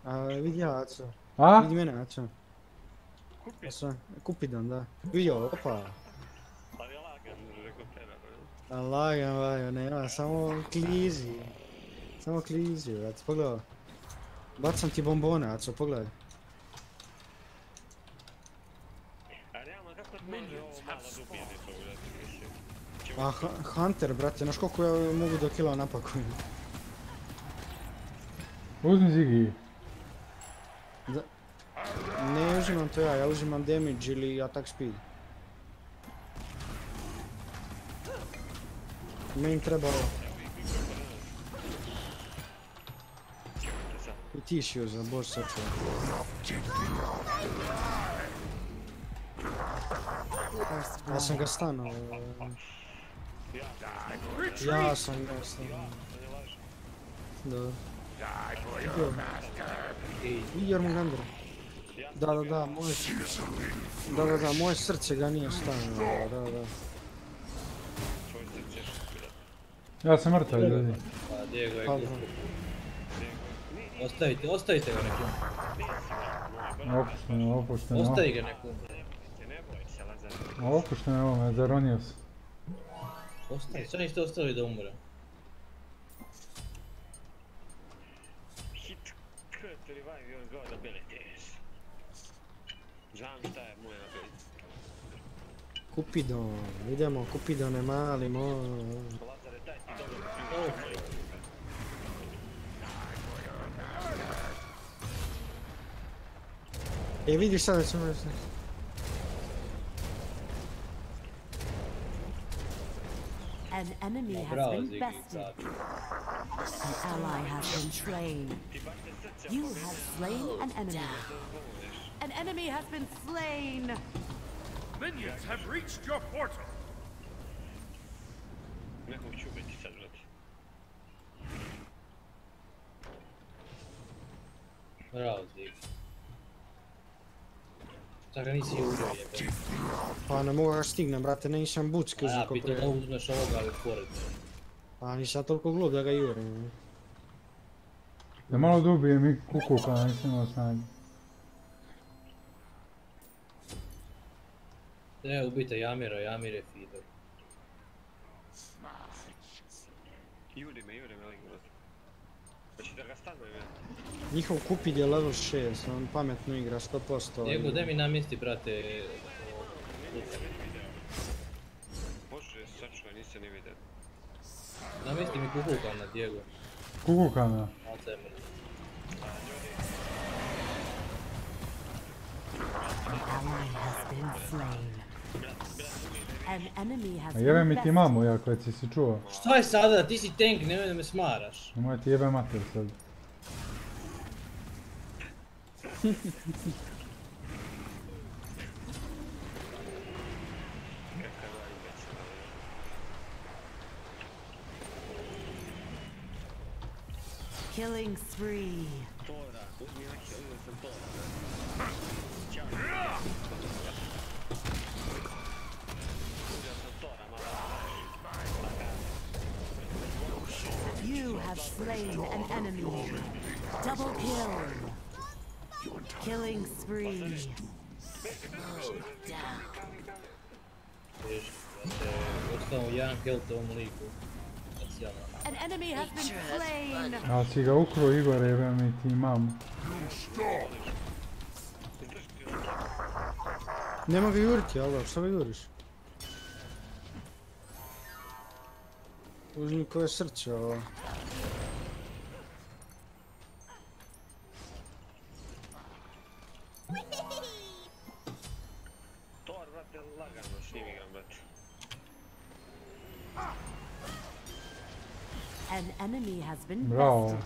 A vidi ja, Aco. A? Vidi mene, Aco. Kupi. Aco, Kupidon, da. Vidio, opa. Ali je lagan, rekao tera. A lagan, vajo, nema, samo klizi. Samo klizi, brate, pogledaj. Bacam ti bombone, Aco, pogledaj. A Hunter, brate, znaš koliko ja mogu do kila napakujem? Uzmi Ziggy. Ne uzimam to ja, ja uzimam damage ili attack speed. Meni treba ovo. I ti si uzeo, bož sačuva. Ja sam ga stano. Ja sam ga stano. Da. Vidi Jormungandr. Da, da, da, moje... Da, da, da, moje srce ga nije stano, da, da. Ja sam mrtav ljudi. Pa Diego je Pa, glupo. Ostavite, ostavite ga nekom. Opušteno, opušteno. Ostavi ga nekom. Opušteno ovome, zaronio se. Ostavi, sve niste ostavili da umre. Kupidon, idemo, Kupidone mali moj. Lazare, daj ti dobro E vidiš sada ćemo reći. An enemy has been bested. An ally has been slain. You have slain an enemy. An enemy has been slain. Minions have reached your portal. Ubiti sad, brate. Bravo Ziggy. Šta ga nisi urio jebe? Pa ne mogu ga stignem, brate, nisam bucki A ja pitam da uzmeš ovoga ali pored. Pa nisam toliko glup da ga jurim. Da malo dubije mi kukuka, nisam imao snage. Ne, ubite Jamira, Jamir je feeder. Juri me, juri me, brate. Hoće da ga stanujem, ja. Njihov Kupid je level 6, on pametno igra 100%. Diego, daj mi namjesti, brate. Bože, sačuvaj, nisam ni vidio. Namjesti mi kukuka na Diego. Kukukana. Ally has been slain. An enemy has A jebe been mi ti mamu, jako već si čuo. Šta je sada? Ti si tank, nemoj da me smaraš. Nemoj ti jebe mater sad. Killing spree. Tora, uzmi Aki, uzmi sam Tora. Ćao. Uzeo sam Tora, malo. You have slain an enemy. Double kill. Killing spree. Vidiš, brate, ostao jedan health ovom liku. Socijalno. An enemy has been slain. A si ga ukro Igor, jebe mi ti mamu. Nema ga juriti, alo, šta ga juriš? Uzmi koje srce, ovo. Been Bravo. bested.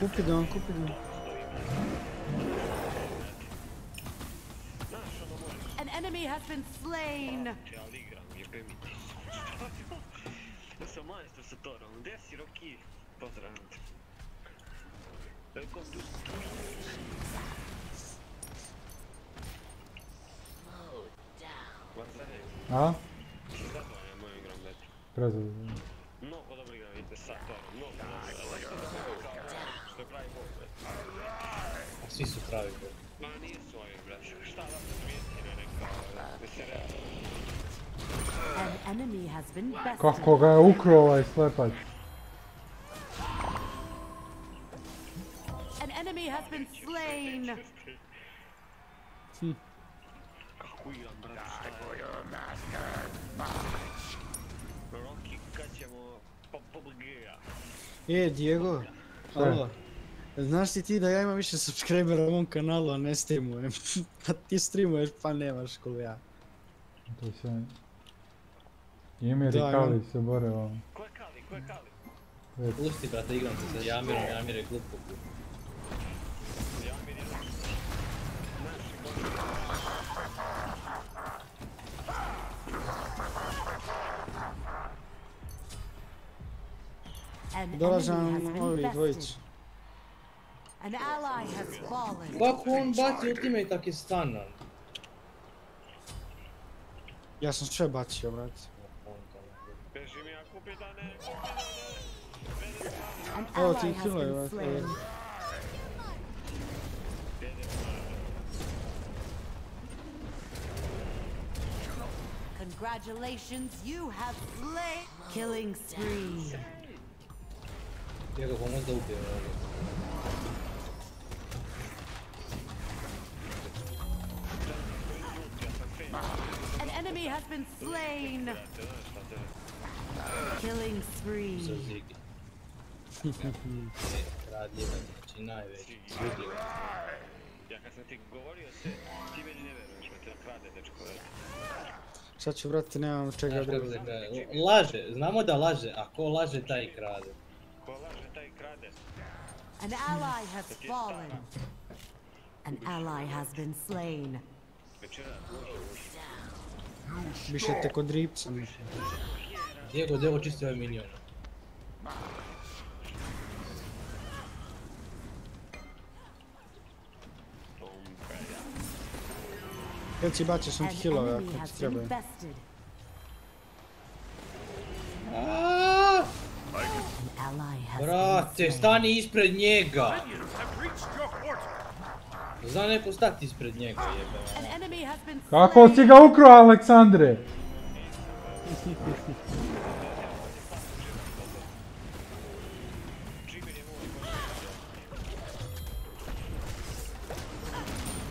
Kupidon, Kupidon. Znaš, ono može An enemy has been slain. se, ali igram, jebe mi ti. Ja sam majstor sa Torom, gdje si Roki? Pozdravljam A svi su pravi. Ma nisu ovi. Šta da se. Kako ga je ukro ovaj slepac. An enemy has been slain. E, Diego. Šta je? Alo. Znaš li ti da ja imam više subscribera na ovom kanalu, a ne streamujem? *laughs* A ti streamuješ pa nemaš ko ja. To se... Emir i Da, Kali se bore vam. Ko je Kali, ko je Kali? Pusti, brate, igram se sa Jamirom, Jamir je glup stanan? Ja sam sve bacio, brate. Beži mi ja kupitane, An Oh, ally ti has kilo je, been brate. slain. Congratulations, you have slain. Killing spree. Pomoć da ubije ovdje. An enemy has been slain. Killing spree. Znači najveći. Vidljivo. Ja kad sam ti govorio sve, ti meni ne veruješ, me te nakrade, dečko, brate. Sad ću, brate, nemam čega kaže? Laže, znamo da laže, a ko laže taj krade. An ally has fallen. An ally has been slain. Više te kod ripca. Diego, Diego čisti ovaj minion. Kad si bacio sam ti enemy ako ti trebaju. Aaaa! An ally has been Brate, stani ispred njega! Zna neko stati ispred njega, jebe. An enemy Kako si ga ukro, Aleksandre?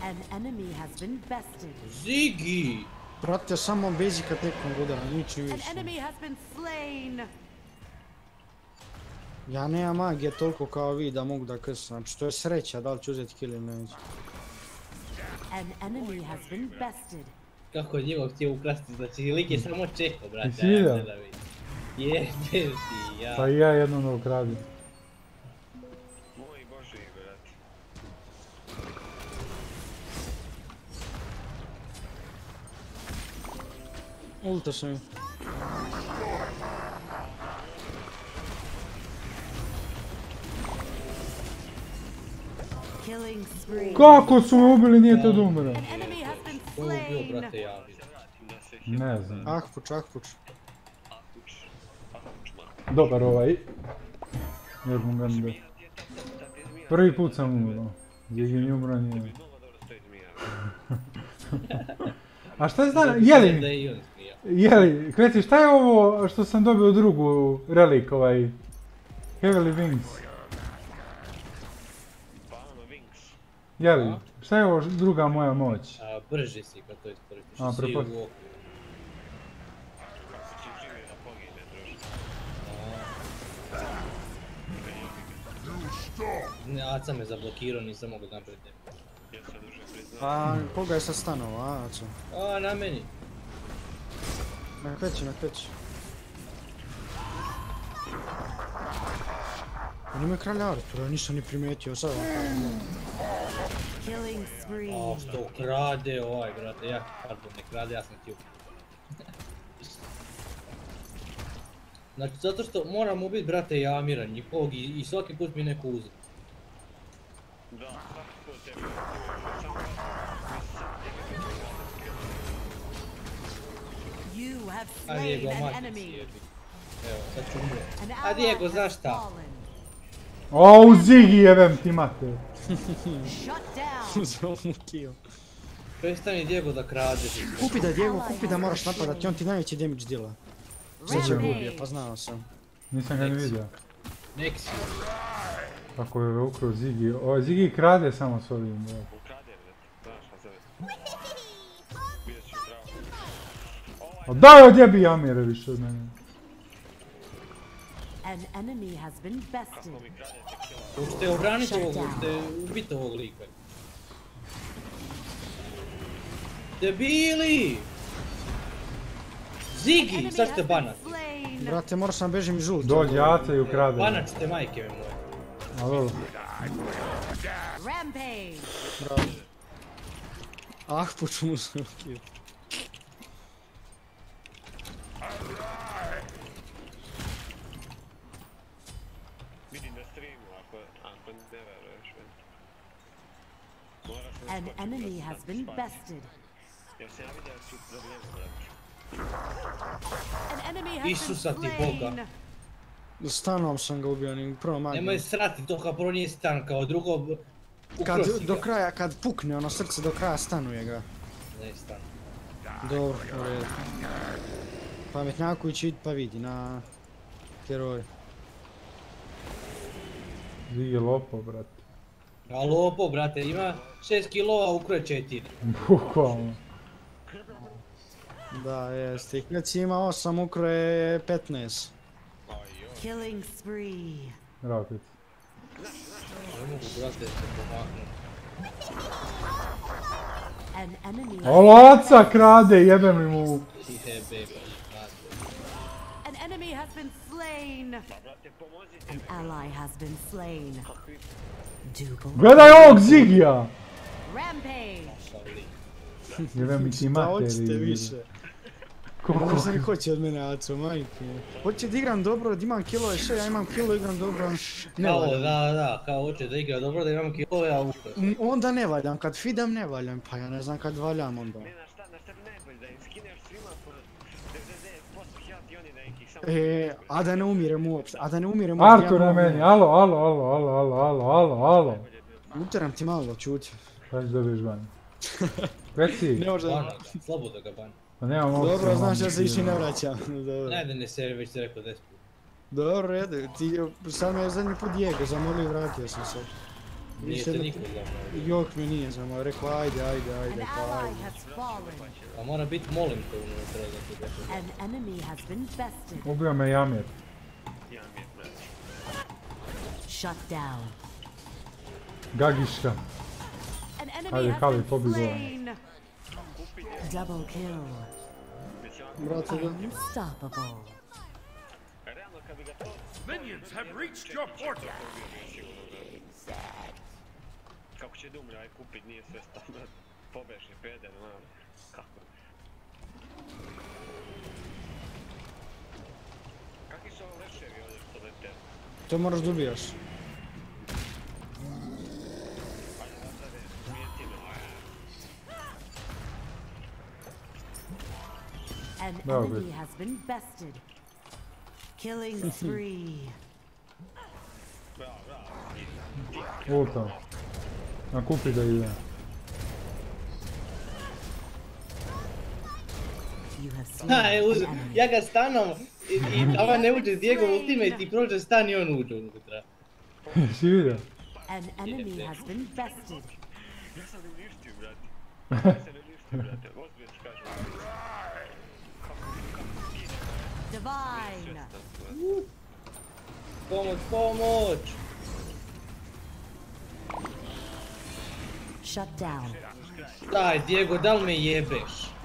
An enemy. Ziggy! Brate, samo basic attack-om udara, niči An više. enemy has been slain. Ja nemam magije toliko kao vi da mogu da krsam. Znači, to je sreća da li ću uzeti kill ili neću. Kako je Diego htio ukrasti, znači lik je samo čekao, brate. Ja vidio? ne da vidim. Jebe ti, ja. Pa i ja jednom da ukradim. Moj bože, brate. Ulta sam Kako su me ubili, nije to da umre. Ko je ubio, brate, ja? Ne znam. Ahpuć, ahpuć. Dobar ovaj. Jednom ga ne- Prvi put sam umro. Zigi mi umro nije. *laughs* A šta jeli, je i on smija. jeli, Kreci, šta je ovo što sam dobio drugu relik, ovaj, Heavily Wings, Palma Wings. Jeli, šta je ovo druga moja moć? A brži si kad to iskoristiš. A, prepo- u oku. Ne, Aca me zablokirao, nisam duže priznao. A koga je sad stanova, a? co? A, na meni. Na kreći, na kreći. On ima kralja Artura, nisam ni primijetio, sad. A što krade ovaj, brate, ja, pardon, ne krade, ja sam htio. Znači, zato što moram ubit brate Jamira njihovog i, i svaki put mi neko uzeti. Da, svaki put tebi. You have A slain Diego, an enemy. Evo, sad ću umre. A Diego, znaš šta? O, u Zigi jebem ti down. Uzeo mu kill. Prestani Diego da krade. Kupi da Diego, kupi da moraš napadati, on ti najveći damage dila. Sad će ubije, pa znao sam. Nisam ga ni vidio. Nek si. Kako je ukro Zigi. O, Zigi krade samo s ovim. brate. Ukrade, brate. Znaš šta zove. Vidjet ću pravo. A daj odjebi Jamire više od mene. Ušte obranit ovog, ušte ubit ovog lika. Debili! Zigi, sad ste banat. Brate, moraš nam bežim žut. Dođi, ja te i ukradem. Banat ste majke me moje. A dobro. Rampage! Bravo. Ah, počemu sam kill. An enemy has been bested. An enemy has Isusa ti Boga. Stanom sam ga ubio, ni prvo magijom. Nemoj srati to kao prvo nije stan, kao drugo... Kad, do kraja, kad pukne ono srce do kraja stanuje ga. Ne stan. Dobro, u redu. Pametnjaković id pa vidi na heroj. Zigi je lopo, brate. A lopo, brate, ima 6 kilova, ukroje 4. Bukvalno. Da, kad si ima 8 ukroje 15. Killing spree. Rapid. Ne mogu, brate, se pomaknuti. Enemy has Olaca krade, jebem li mu. Brate. An enemy has been slain. An ally has been slain. Gledaj ovog Zigija! Jebem mi ti Šta materi. hoćete više? Hoće od mene, Aco, majke. Hoće da igram dobro, da imam kilove sve, ja imam kilo, igram dobro. Ne Kao, valjam. da, da, kao hoće da igra dobro, da imam kilove, a. Mm, Onda ne valjam, kad fidam ne valjam, pa ja ne znam kad valjam onda. Ne, na šta, na šta bi najbolje da im skineš svima po 99% health i oni da ih ih samo... E, a da ne umirem uopšte, a da ne umirem uopšte. Artur na meni, alo, alo, alo, alo, alo, alo, alo, alo. Uteram ti malo, čuti. Šta ćeš dobiješ van? *laughs* Reci, Ne može da... Ga, slobodno ga ban. pa nemam opcije. Dobro, znaš, ja se više ti, ne ono. vraćam. *laughs* Dobro. Ajde ne seri, već ti rekao 10 puta. Dobro, redu, ti, sad me je zadnji put Diego zamolio i vratio sam se. Nije te niko zamolio. Jok me nije zamolio, rekao ajde, ajde, ajde, pa ally ajde. Pa mora biti molim te unutra da ti Ubio me Jamir. Jamir, brać. Shut down. Gagiška. Hajde, Kali, pobi. Double kill. Brate, da. Unstoppable. Minions have reached your portal. Kako će Dumra kupit nije sve standard. Pobeše peder, mali. Какви са лешеви овде што. An enemy has been bested. Killing *laughs* spree. Ha, e, enemy. ja ga stanom i, i ova ne uđe Diego ultimate i prođe stan i on uđe unutra. *laughs* Si vidio? An enemy has been bested. Ja sam uništio, brate. Ja sam uništio, brate. Ozbiljno ti kažem. Divine. Pomoć, pomoć! Shut down. Daj, Diego, da li me jebeš?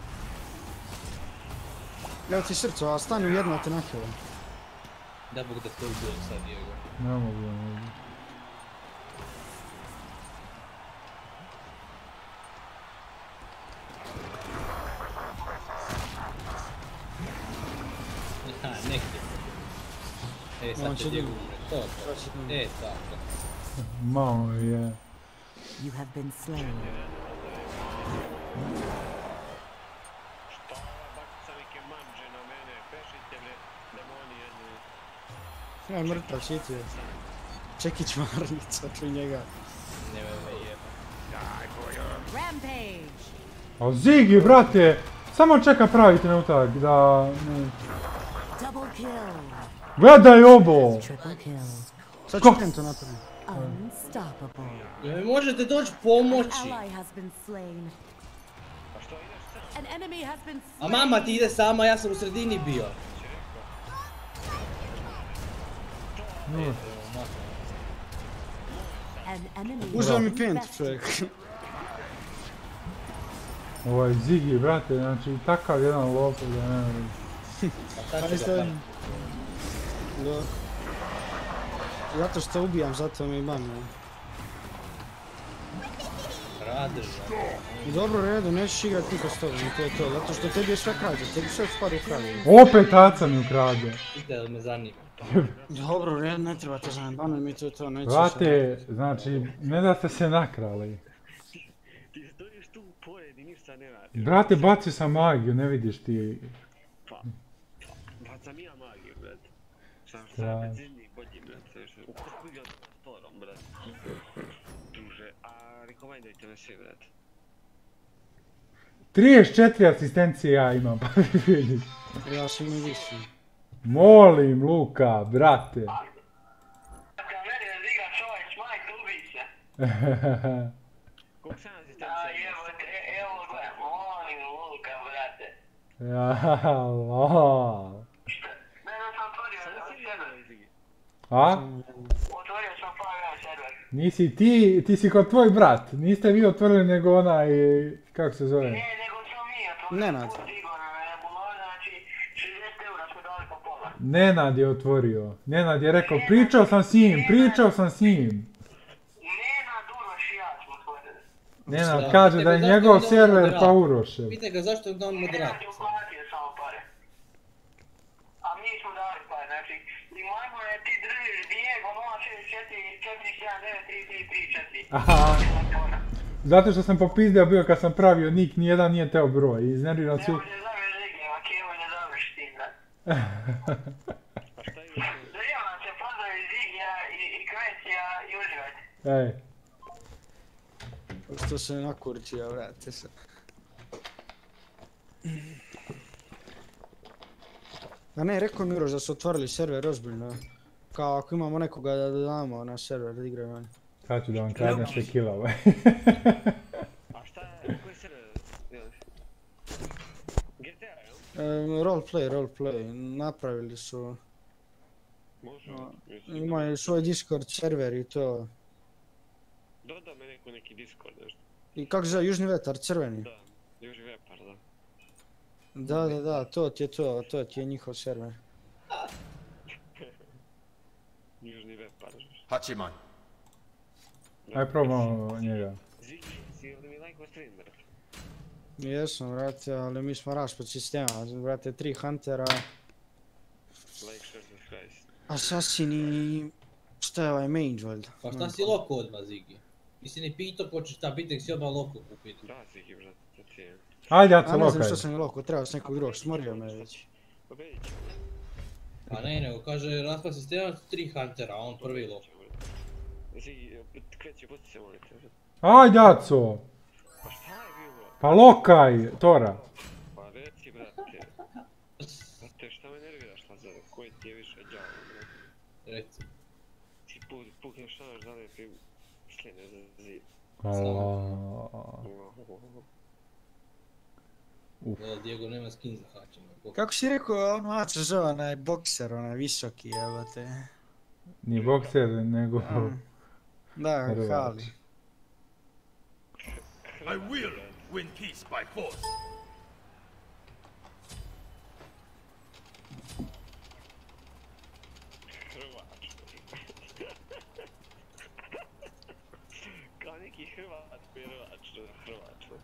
Evo ti srce, a stani u jedno te nahilo. Da bog da te ubijem sad, Diego. Ne mogu, ne mogu. Aha, neki. E, sad On će će Diego dignuti. umre. To, to. E, tako. Malo je. You have been slain. Šta ova bakica neke manđe na mene, pešite me, demoni jedni. Ja mrtav šitio. Čekić Marnica, čuj njega. Nemoj me jeba. Rampage! A Zigi, brate! Samo čeka pravi trenutak da... Ne. Double kill! Gledaj ovo! Kill. Sad ću to napravim. Mi možete doći pomoći? Pa A mama ti ide sama, ja sam u sredini bio. Uzeo mi pent čovjek. Ovaj Zigi, brate, znači takav jedan lopov da ne znam. Pa isto. Zato što ubijam, zato mi imam. Radeš. Dobro, redu, nećeš igrat niko s tobom, to je to. Zato što tebi je sve krađe, tebi sve stvari ukrade. Opet Aca mi ukrade. Vidite da me zanima. Dobro, u redu, ne treba te zajebanuj mi to to, nećeš... Brate, znači, ne da ste se nakrali. Ti stojiš tu pored i ništa ne radiš. Brate, bacio sam magiju, ne vidiš ti. Pa, pa sam ja magiju, brat. Sam sam benzinnik bolji, znaš, U koliko igra s Torom, brat. Druže, a rekomendujte me svi, brat. 34 asistencije ja imam, pa vidiš. Ja sam i više. Molim, Luka, brate. Kad meni ne diga čovjek, majke ubice. *laughs* Koliko sam A asistencija evo, e- evo molim Luka, brate. Ja, lol. Ne, ne sam otvorio server. A? Otvorio sam Fire server. Nisi ti, ti si kod tvoj brat. Niste vi otvorili nego onaj, kako se zove? Ne, nego sam mi otvorio. Nenad. Put digo na nebulozu, znači 60 eura smo dali po pola. Nenad je otvorio. Nenad je rekao, pričao sam s njim, pričao sam s njim. Nenad, Uroš i ja smo otvorili. Nenad kaže da je njegov je server pa Urošev. Pitaj ga zašto je on Nenad moderator. je uplatio samo pare. A mi smo dali pare, znači, i majmune ti držiš Diego 064 479 3334. Aha. Zato što sam popizdio bio kad sam pravio nik, nijedan nije teo broj. Iznerviran su... Ne može zoveš Zigi, a Kevo ne zoveš ti, vam se pozdravi Zigija i, i Kvecija i uživajte. Ej, Što se nakurčio, vrate se. A ne, rekao mi Uroš da su otvorili server ozbiljno. Kao ako imamo nekoga da dodamo na server da igraju oni. sad ću da vam kradnem sve kilove. *laughs* A šta je, koji se jel? GTA, jel? E, roleplay, roleplay, napravili su, Može. A, mislim, imaju svoj Discord server i to. Doda me neko neki Discord, nešto. I kako se zove, Južni vetar, crveni. Da, Južni Vepar, da. Da, da, da, to ti je to, to ti je njihov server. *laughs* Južni Vepar. Hachiman. Aj probamo njega. Zigi, si li mi lajko stream, brat? Jesam, vrate, ali mi smo raspad sistema, vrate, tri Huntera. Assassin i... Šta je ovaj mage valjda? Pa šta si loko odmah, Zigi? Nisi ni pitao ko će šta biti, nek si odmah loko kupiti. Da, Zigi, brat, to ti je. Ajde, A Aca, ne znam lokaj. što sam je loko, treba s nekog drugog, smorio me već. Pobedit ćemo. Pa ne, nego kaže raspad sistema tri huntera, a on prvi loko. Zigi, kreće, pusti se, molim te. Ajde, Aco. Pa lokaj, Tora. Pa reci, brate. Brate, šta me nerviraš, Lazare? Koji ti je više djavo, brate? Reci. Ti pu- pukneš šanaš da li ti sljedne za zid. Ala. Da, Diego nema skin za hačima. Kako si rekao, ono Aca zove onaj bokser, onaj visoki, evo te. Ni bokser, nego... Mm. Da, Rvač. Hali. I will Win peace by force. Kaneki Hırvat, bir Hırvatlı, Hırvatlı.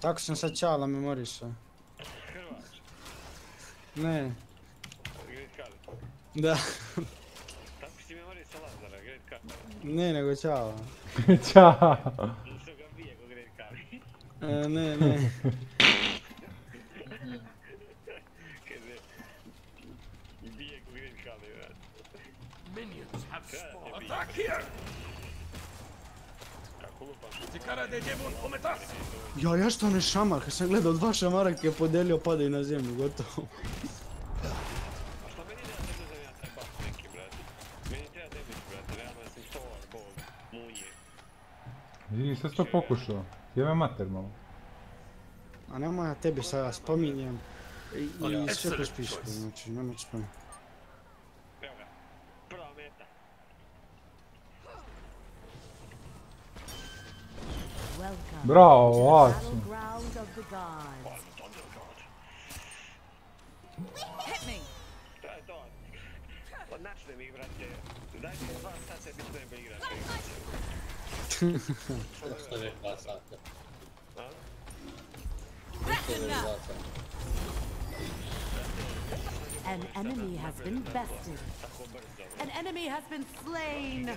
Так що сначала ми моріше. Не. Да. Ne nego ga bije ko *laughs* Card. E, ne, ne. Kaže, *laughs* bije ko Great Card, vrat. Minions have spawned. Attack here! Ja, ja što ne šamar, kad sam gledao dva šamara je podelio padaju na zemlju, gotovo. I sad to pokušao. Jebe mater malo. A nemoj ja tebi sad spominjem. I, sve choice. znači spominjem. Prva meta. Welcome Bravo, awesome. Hit me! To je to. Pa načne mi, brate. Daj mi dva. Što? Što je dva sata? An enemy has been bested. An enemy has been slain.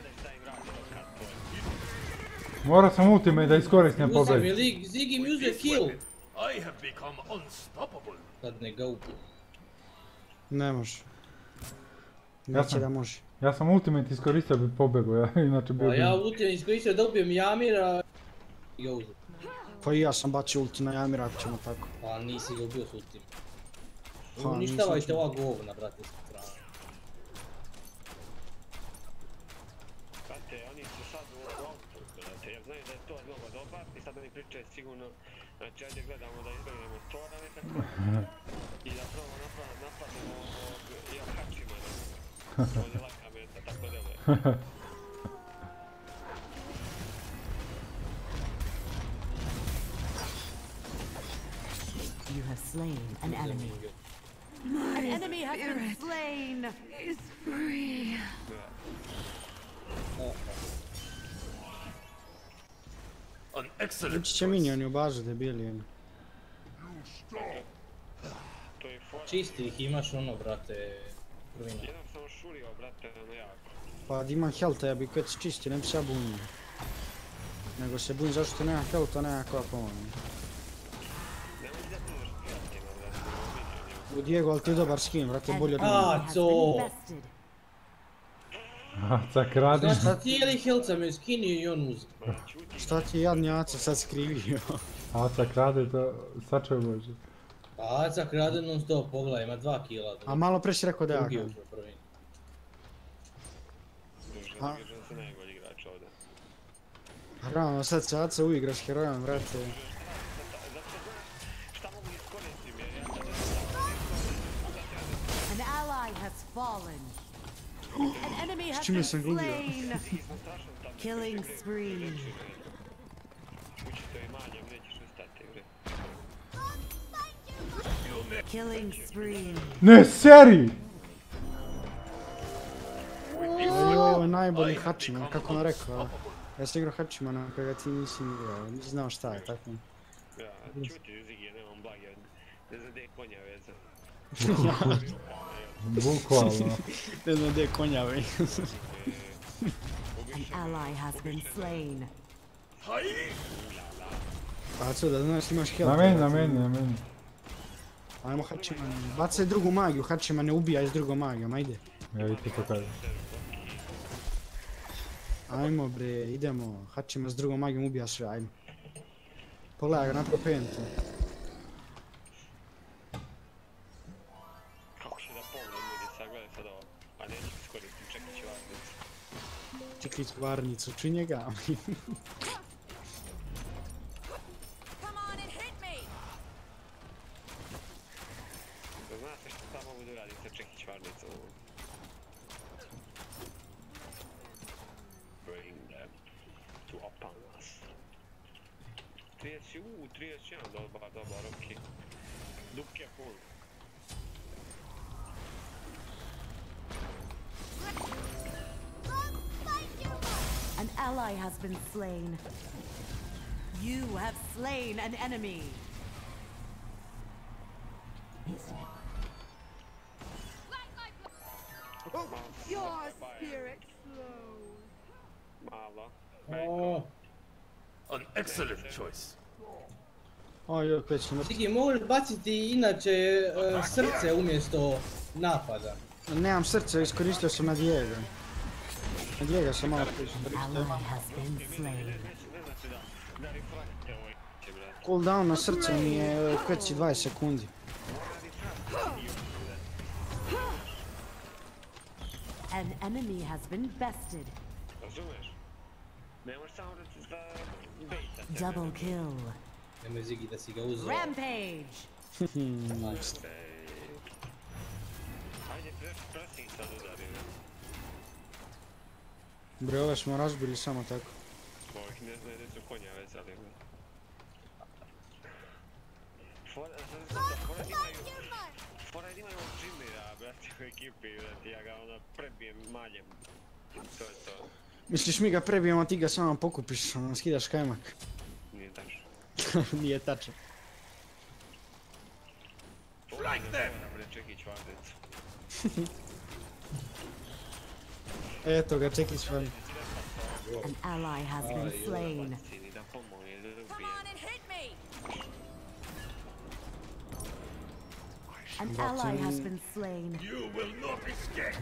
Morao sam ultimate da iskoristim Uzem pobjedi. je lig, Ziggy mi uzeo kill. I have become unstoppable. Sad ne ga ubiju. Ne može. Ja sam- da može. Ja sam ultimate iskoristio bi pobjegu, ja *laughs* inače bio Pa ja ultijem iskoristio da ubijem Jamira i ga uzeo. Pa i ja sam bacio ulti na Jamira, ako ćemo tako. Pa nisi ga ubio s ultim. Pa, Uništavajte ova govna, brate, sa strane. Brate, oni su sad u u autu, brate, jer znaju da je to mnogo dobar i sad oni pričaju sigurno, znači ajde gledamo da izbjegnemo Tora nekako *laughs* i da probamo napad, napademo ovog Jokačimana. On *laughs* je laka meta, tako deluje. You have slain an enemy. An enemy has been slain. Is free. An excellent Ući će minioni u bazu, debili. ono. To je fora. Čisti ih imaš ono, brate, prvina. Jedan sam šurio, brate, ono jako. Pa da imam helta, ja bi kad se čisti, ne bi se ja bunio. Nego se bunim zašto nema helta, nema koja pomoć. Nemoj da ti još kreativno, brate, u Diego, ali ti je dobar skin, brate, bolje od mene. Ah, has co? A, cak radiš? Znači cijeli health sam je skinio i on uzeo. Šta ti je jadni Aca sad skrivio? A, cak radi to... Sačuj Bože. Pa Aca krade non stop, pogledaj, ima dva kila. A malo pre si rekao da ja Drugi ga. Da se najbolji igrač ovdje. Realno, sad se Aca uigra s herojem, znaš šta mogu iskoristim jer ja sad An ally has fallen. An enemy has been slain. Killing spree. I manjem, nećeš. Killing spree. Ne, seri! Ovo je najbolji Hachiman, kako on rekao. Ja sam igrao Hachimana kojega ti nisi igrao, nisi znao šta je, tako. Ja, čuti Ziggy, nemam blage, ne znam gdje je konja veze. *laughs* Bukvalno. *laughs* Ne znam gdje je konja, vej. An ally has been slain. Da znaš imaš health. Na meni, na meni, na meni. Ajmo Hachiman, bacaj drugu magiju, Hachiman ne ubijaj s drugom magijom, ajde. Ja to to kažem. Ajmo bre, idemo, Hachiman s drugom magijom ubija sve, ajmo. Pogledaj ga, naprav pentu. Kako će da pomogne ljudi, sad gledaj sad ovo. A neću iskoristiti, čekat ću varnicu. Čekaj varnicu, čuj njega. *laughs* 30, uuu, 31, dobar, dobar, okej. Dupke full. ally has been slain. You have slain an enemy. Your spirit flows. Malo. O, An excellent choice. O, jok, već sam Siki, možeš baciti inače e, srce umjesto napada. Nemam srca, iskoristio sam na Diego. Na Diego sam malo. Cooldown na srce mi je kveci 20 sekundi. An enemy has been bested. Double kill. Nemoj Zigi da si ga uzeo. Rampage. Ajde, press, pressing sad udari? Bre, ove smo razbili samo tako. Ovih ne znaju gdje su konja vezali, ne? Fora, da fora imaju... Fora da imaju Jimmyra, brate, u ekipi, brate, ja ga ono prebijem maljem. To je to. Misliš mi ga prebijemo, ti ga samo pokupiš, ono, skidaš kajmak. Nije tačno. Nije tačno. Like them! Bre, čekaj čvarnicu. Eto ga, čekaj s vami. An ally has been slain. Cini da pomogne, da Come ubijem. on and hit me. An ally has been slain. You will not escape.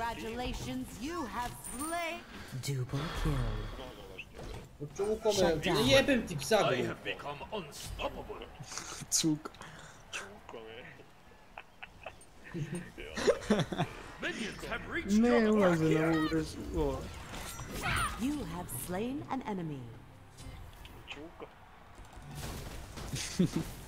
Congratulations, you have slain. Double kill. Čuko Shut me, down. jebem ti psa I have become unstoppable. Cuk. Kome? Minions have reached Ne your ulaze na mark ovu rezu. o. You have slain an enemy. *laughs*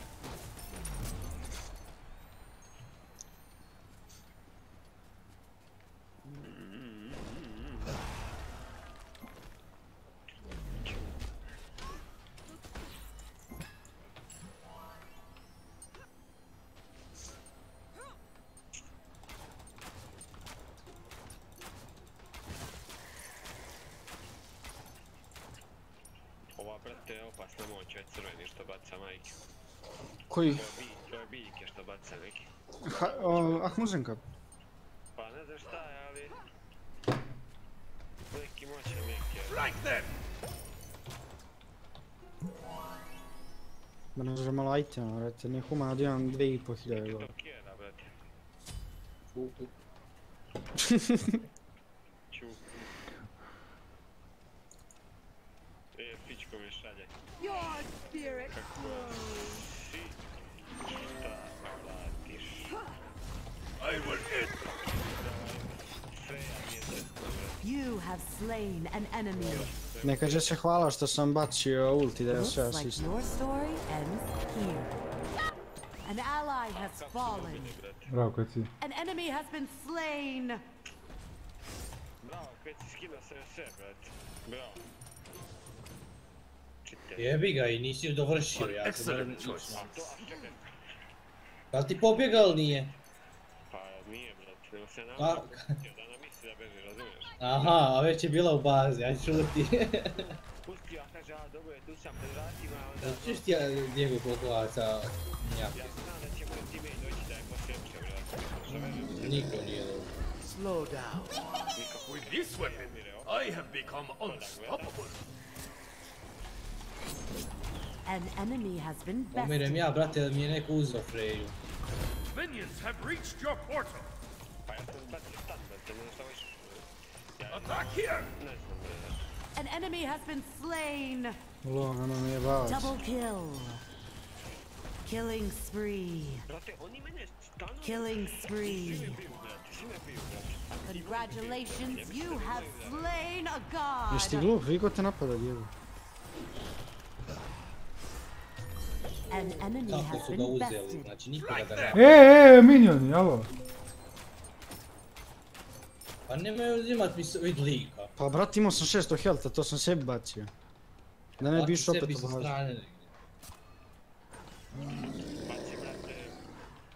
Koji? To je biljke što baca neki. Ha, o, Ahmuzenka. Pa ne znam šta je, ali... Neki moćan neki. Like them. Da ne znam malo itema, brate. Nije humano da imam 2500 Neki gore. dokjera, brate. Čuku. *laughs* Čuk. E, pičko mi šalje. Your spirit flows. I will end. You have slain an enemy. Ne kaže se hvala što sam bacio ulti da je sve asist. your story ends here. An ally has fallen. Bravo, si? An enemy has been slain. Bravo, si skinuo se sve, brate. Bravo. Jebi ga i nisi dovršio, ja sam moram excellent choice. A to, a čekaj. Pa ti pobjegao ili nije? Pa nije, brate, nego se nama Pa- pustio da nam misli da razumiješ? Aha, a već je bila u bazi, aj šuti. Pustio, a kaže, a dobro je, tu sam pred vratima, onda... Čuš ti ja Diego koliko ovaca? Ja znam da će moj teammate doći da je posjeće, brate. Niko nije dobro. Slow down. nikako With this weapon, I have become unstoppable. An enemy has been Umirem bested. ja, brate, da mi je neko uzeo Freju. Minions have reached your portal. Pa ja sam bacio stan, brate, ne znam šta više. Ja Attack here. ne znam, brate. An enemy has been slain. Lo, ono mi je bavac. Double kill. Killing spree. Brate, oni mene stano... Killing spree. Svi me biju, brate, svi me biju, brate. Congratulations, you have slain a Jesi ti god. glup? Viko te napada, Diego. An enemy Kako has su ga been uzeli, bested. znači nikoga ga nema. E, e, minioni, alo. Pa nemoj uzimat mi vid lika. Pa brat, imao sam 600 healtha, to sam sebi bacio. Da ne bi išao opet u bazu. Baci, brate,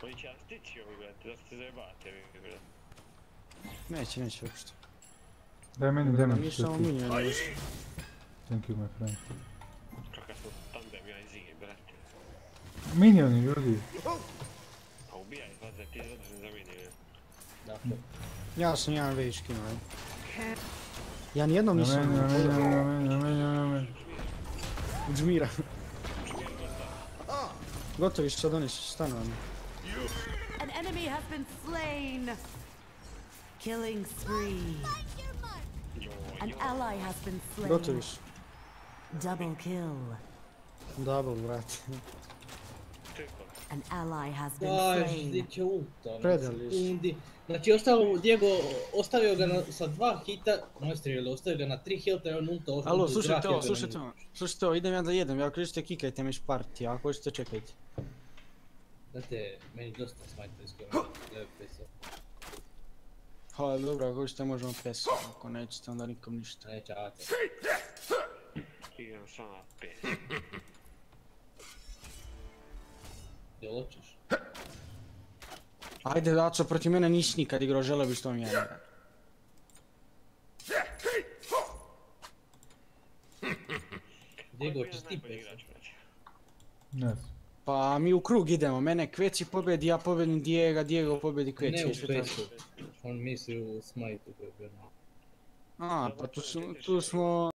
oni će vas stići ovi, brate, da se zajebate, vi, brate. Neće, neće uopšte. Daj meni damage. Mi samo Četiri. minion još. Thank you my friend. Kakav smo tandem ja i brate. Minioni ljudi. Pa ubijaj, vaze, ti je zadužen za mini. Dakle, Ja sam jedan već ajde. Ja nijednom Na nisam meni, na meni, na meni, na meni, na meni. Džmira. Gotovi sad oni su stanovani. An enemy has been slain. Killing spree. An ally has been slain. Gotovi su. Double kill. Double, brate. An ally has been slain. gdje će ulta? Predali su. Znači, ostalo mu Diego, ostavio ga na, sa dva hita, moj strelio, ostavio ga na tri hilta i on ulta ostao. Alo, slušajte ovo, na slušajte ovo. Slušajte ovo, idem ja da jedem, ako hoćete kikajte me iz partija, ako hoćete čekajte. Znate, meni dosta smajte iskreno, 9 pesa. Ha, dobro, ako hoćete možemo pes, ako nećete onda nikom ništa. Neće, ate. Igram sama pes. Jel hoćeš? Ajde, Daco, protiv mene nisi nikad igrao, želeo bi s tom jedan. Diego, Ko je hoćeš ti? Ne znam. Pa mi u krug idemo, mene Kveci pobedi, ja pobedim Diego, Diego pobedi Kveci. Ne u pesu. On misli u bio. A, pa tu, tu smo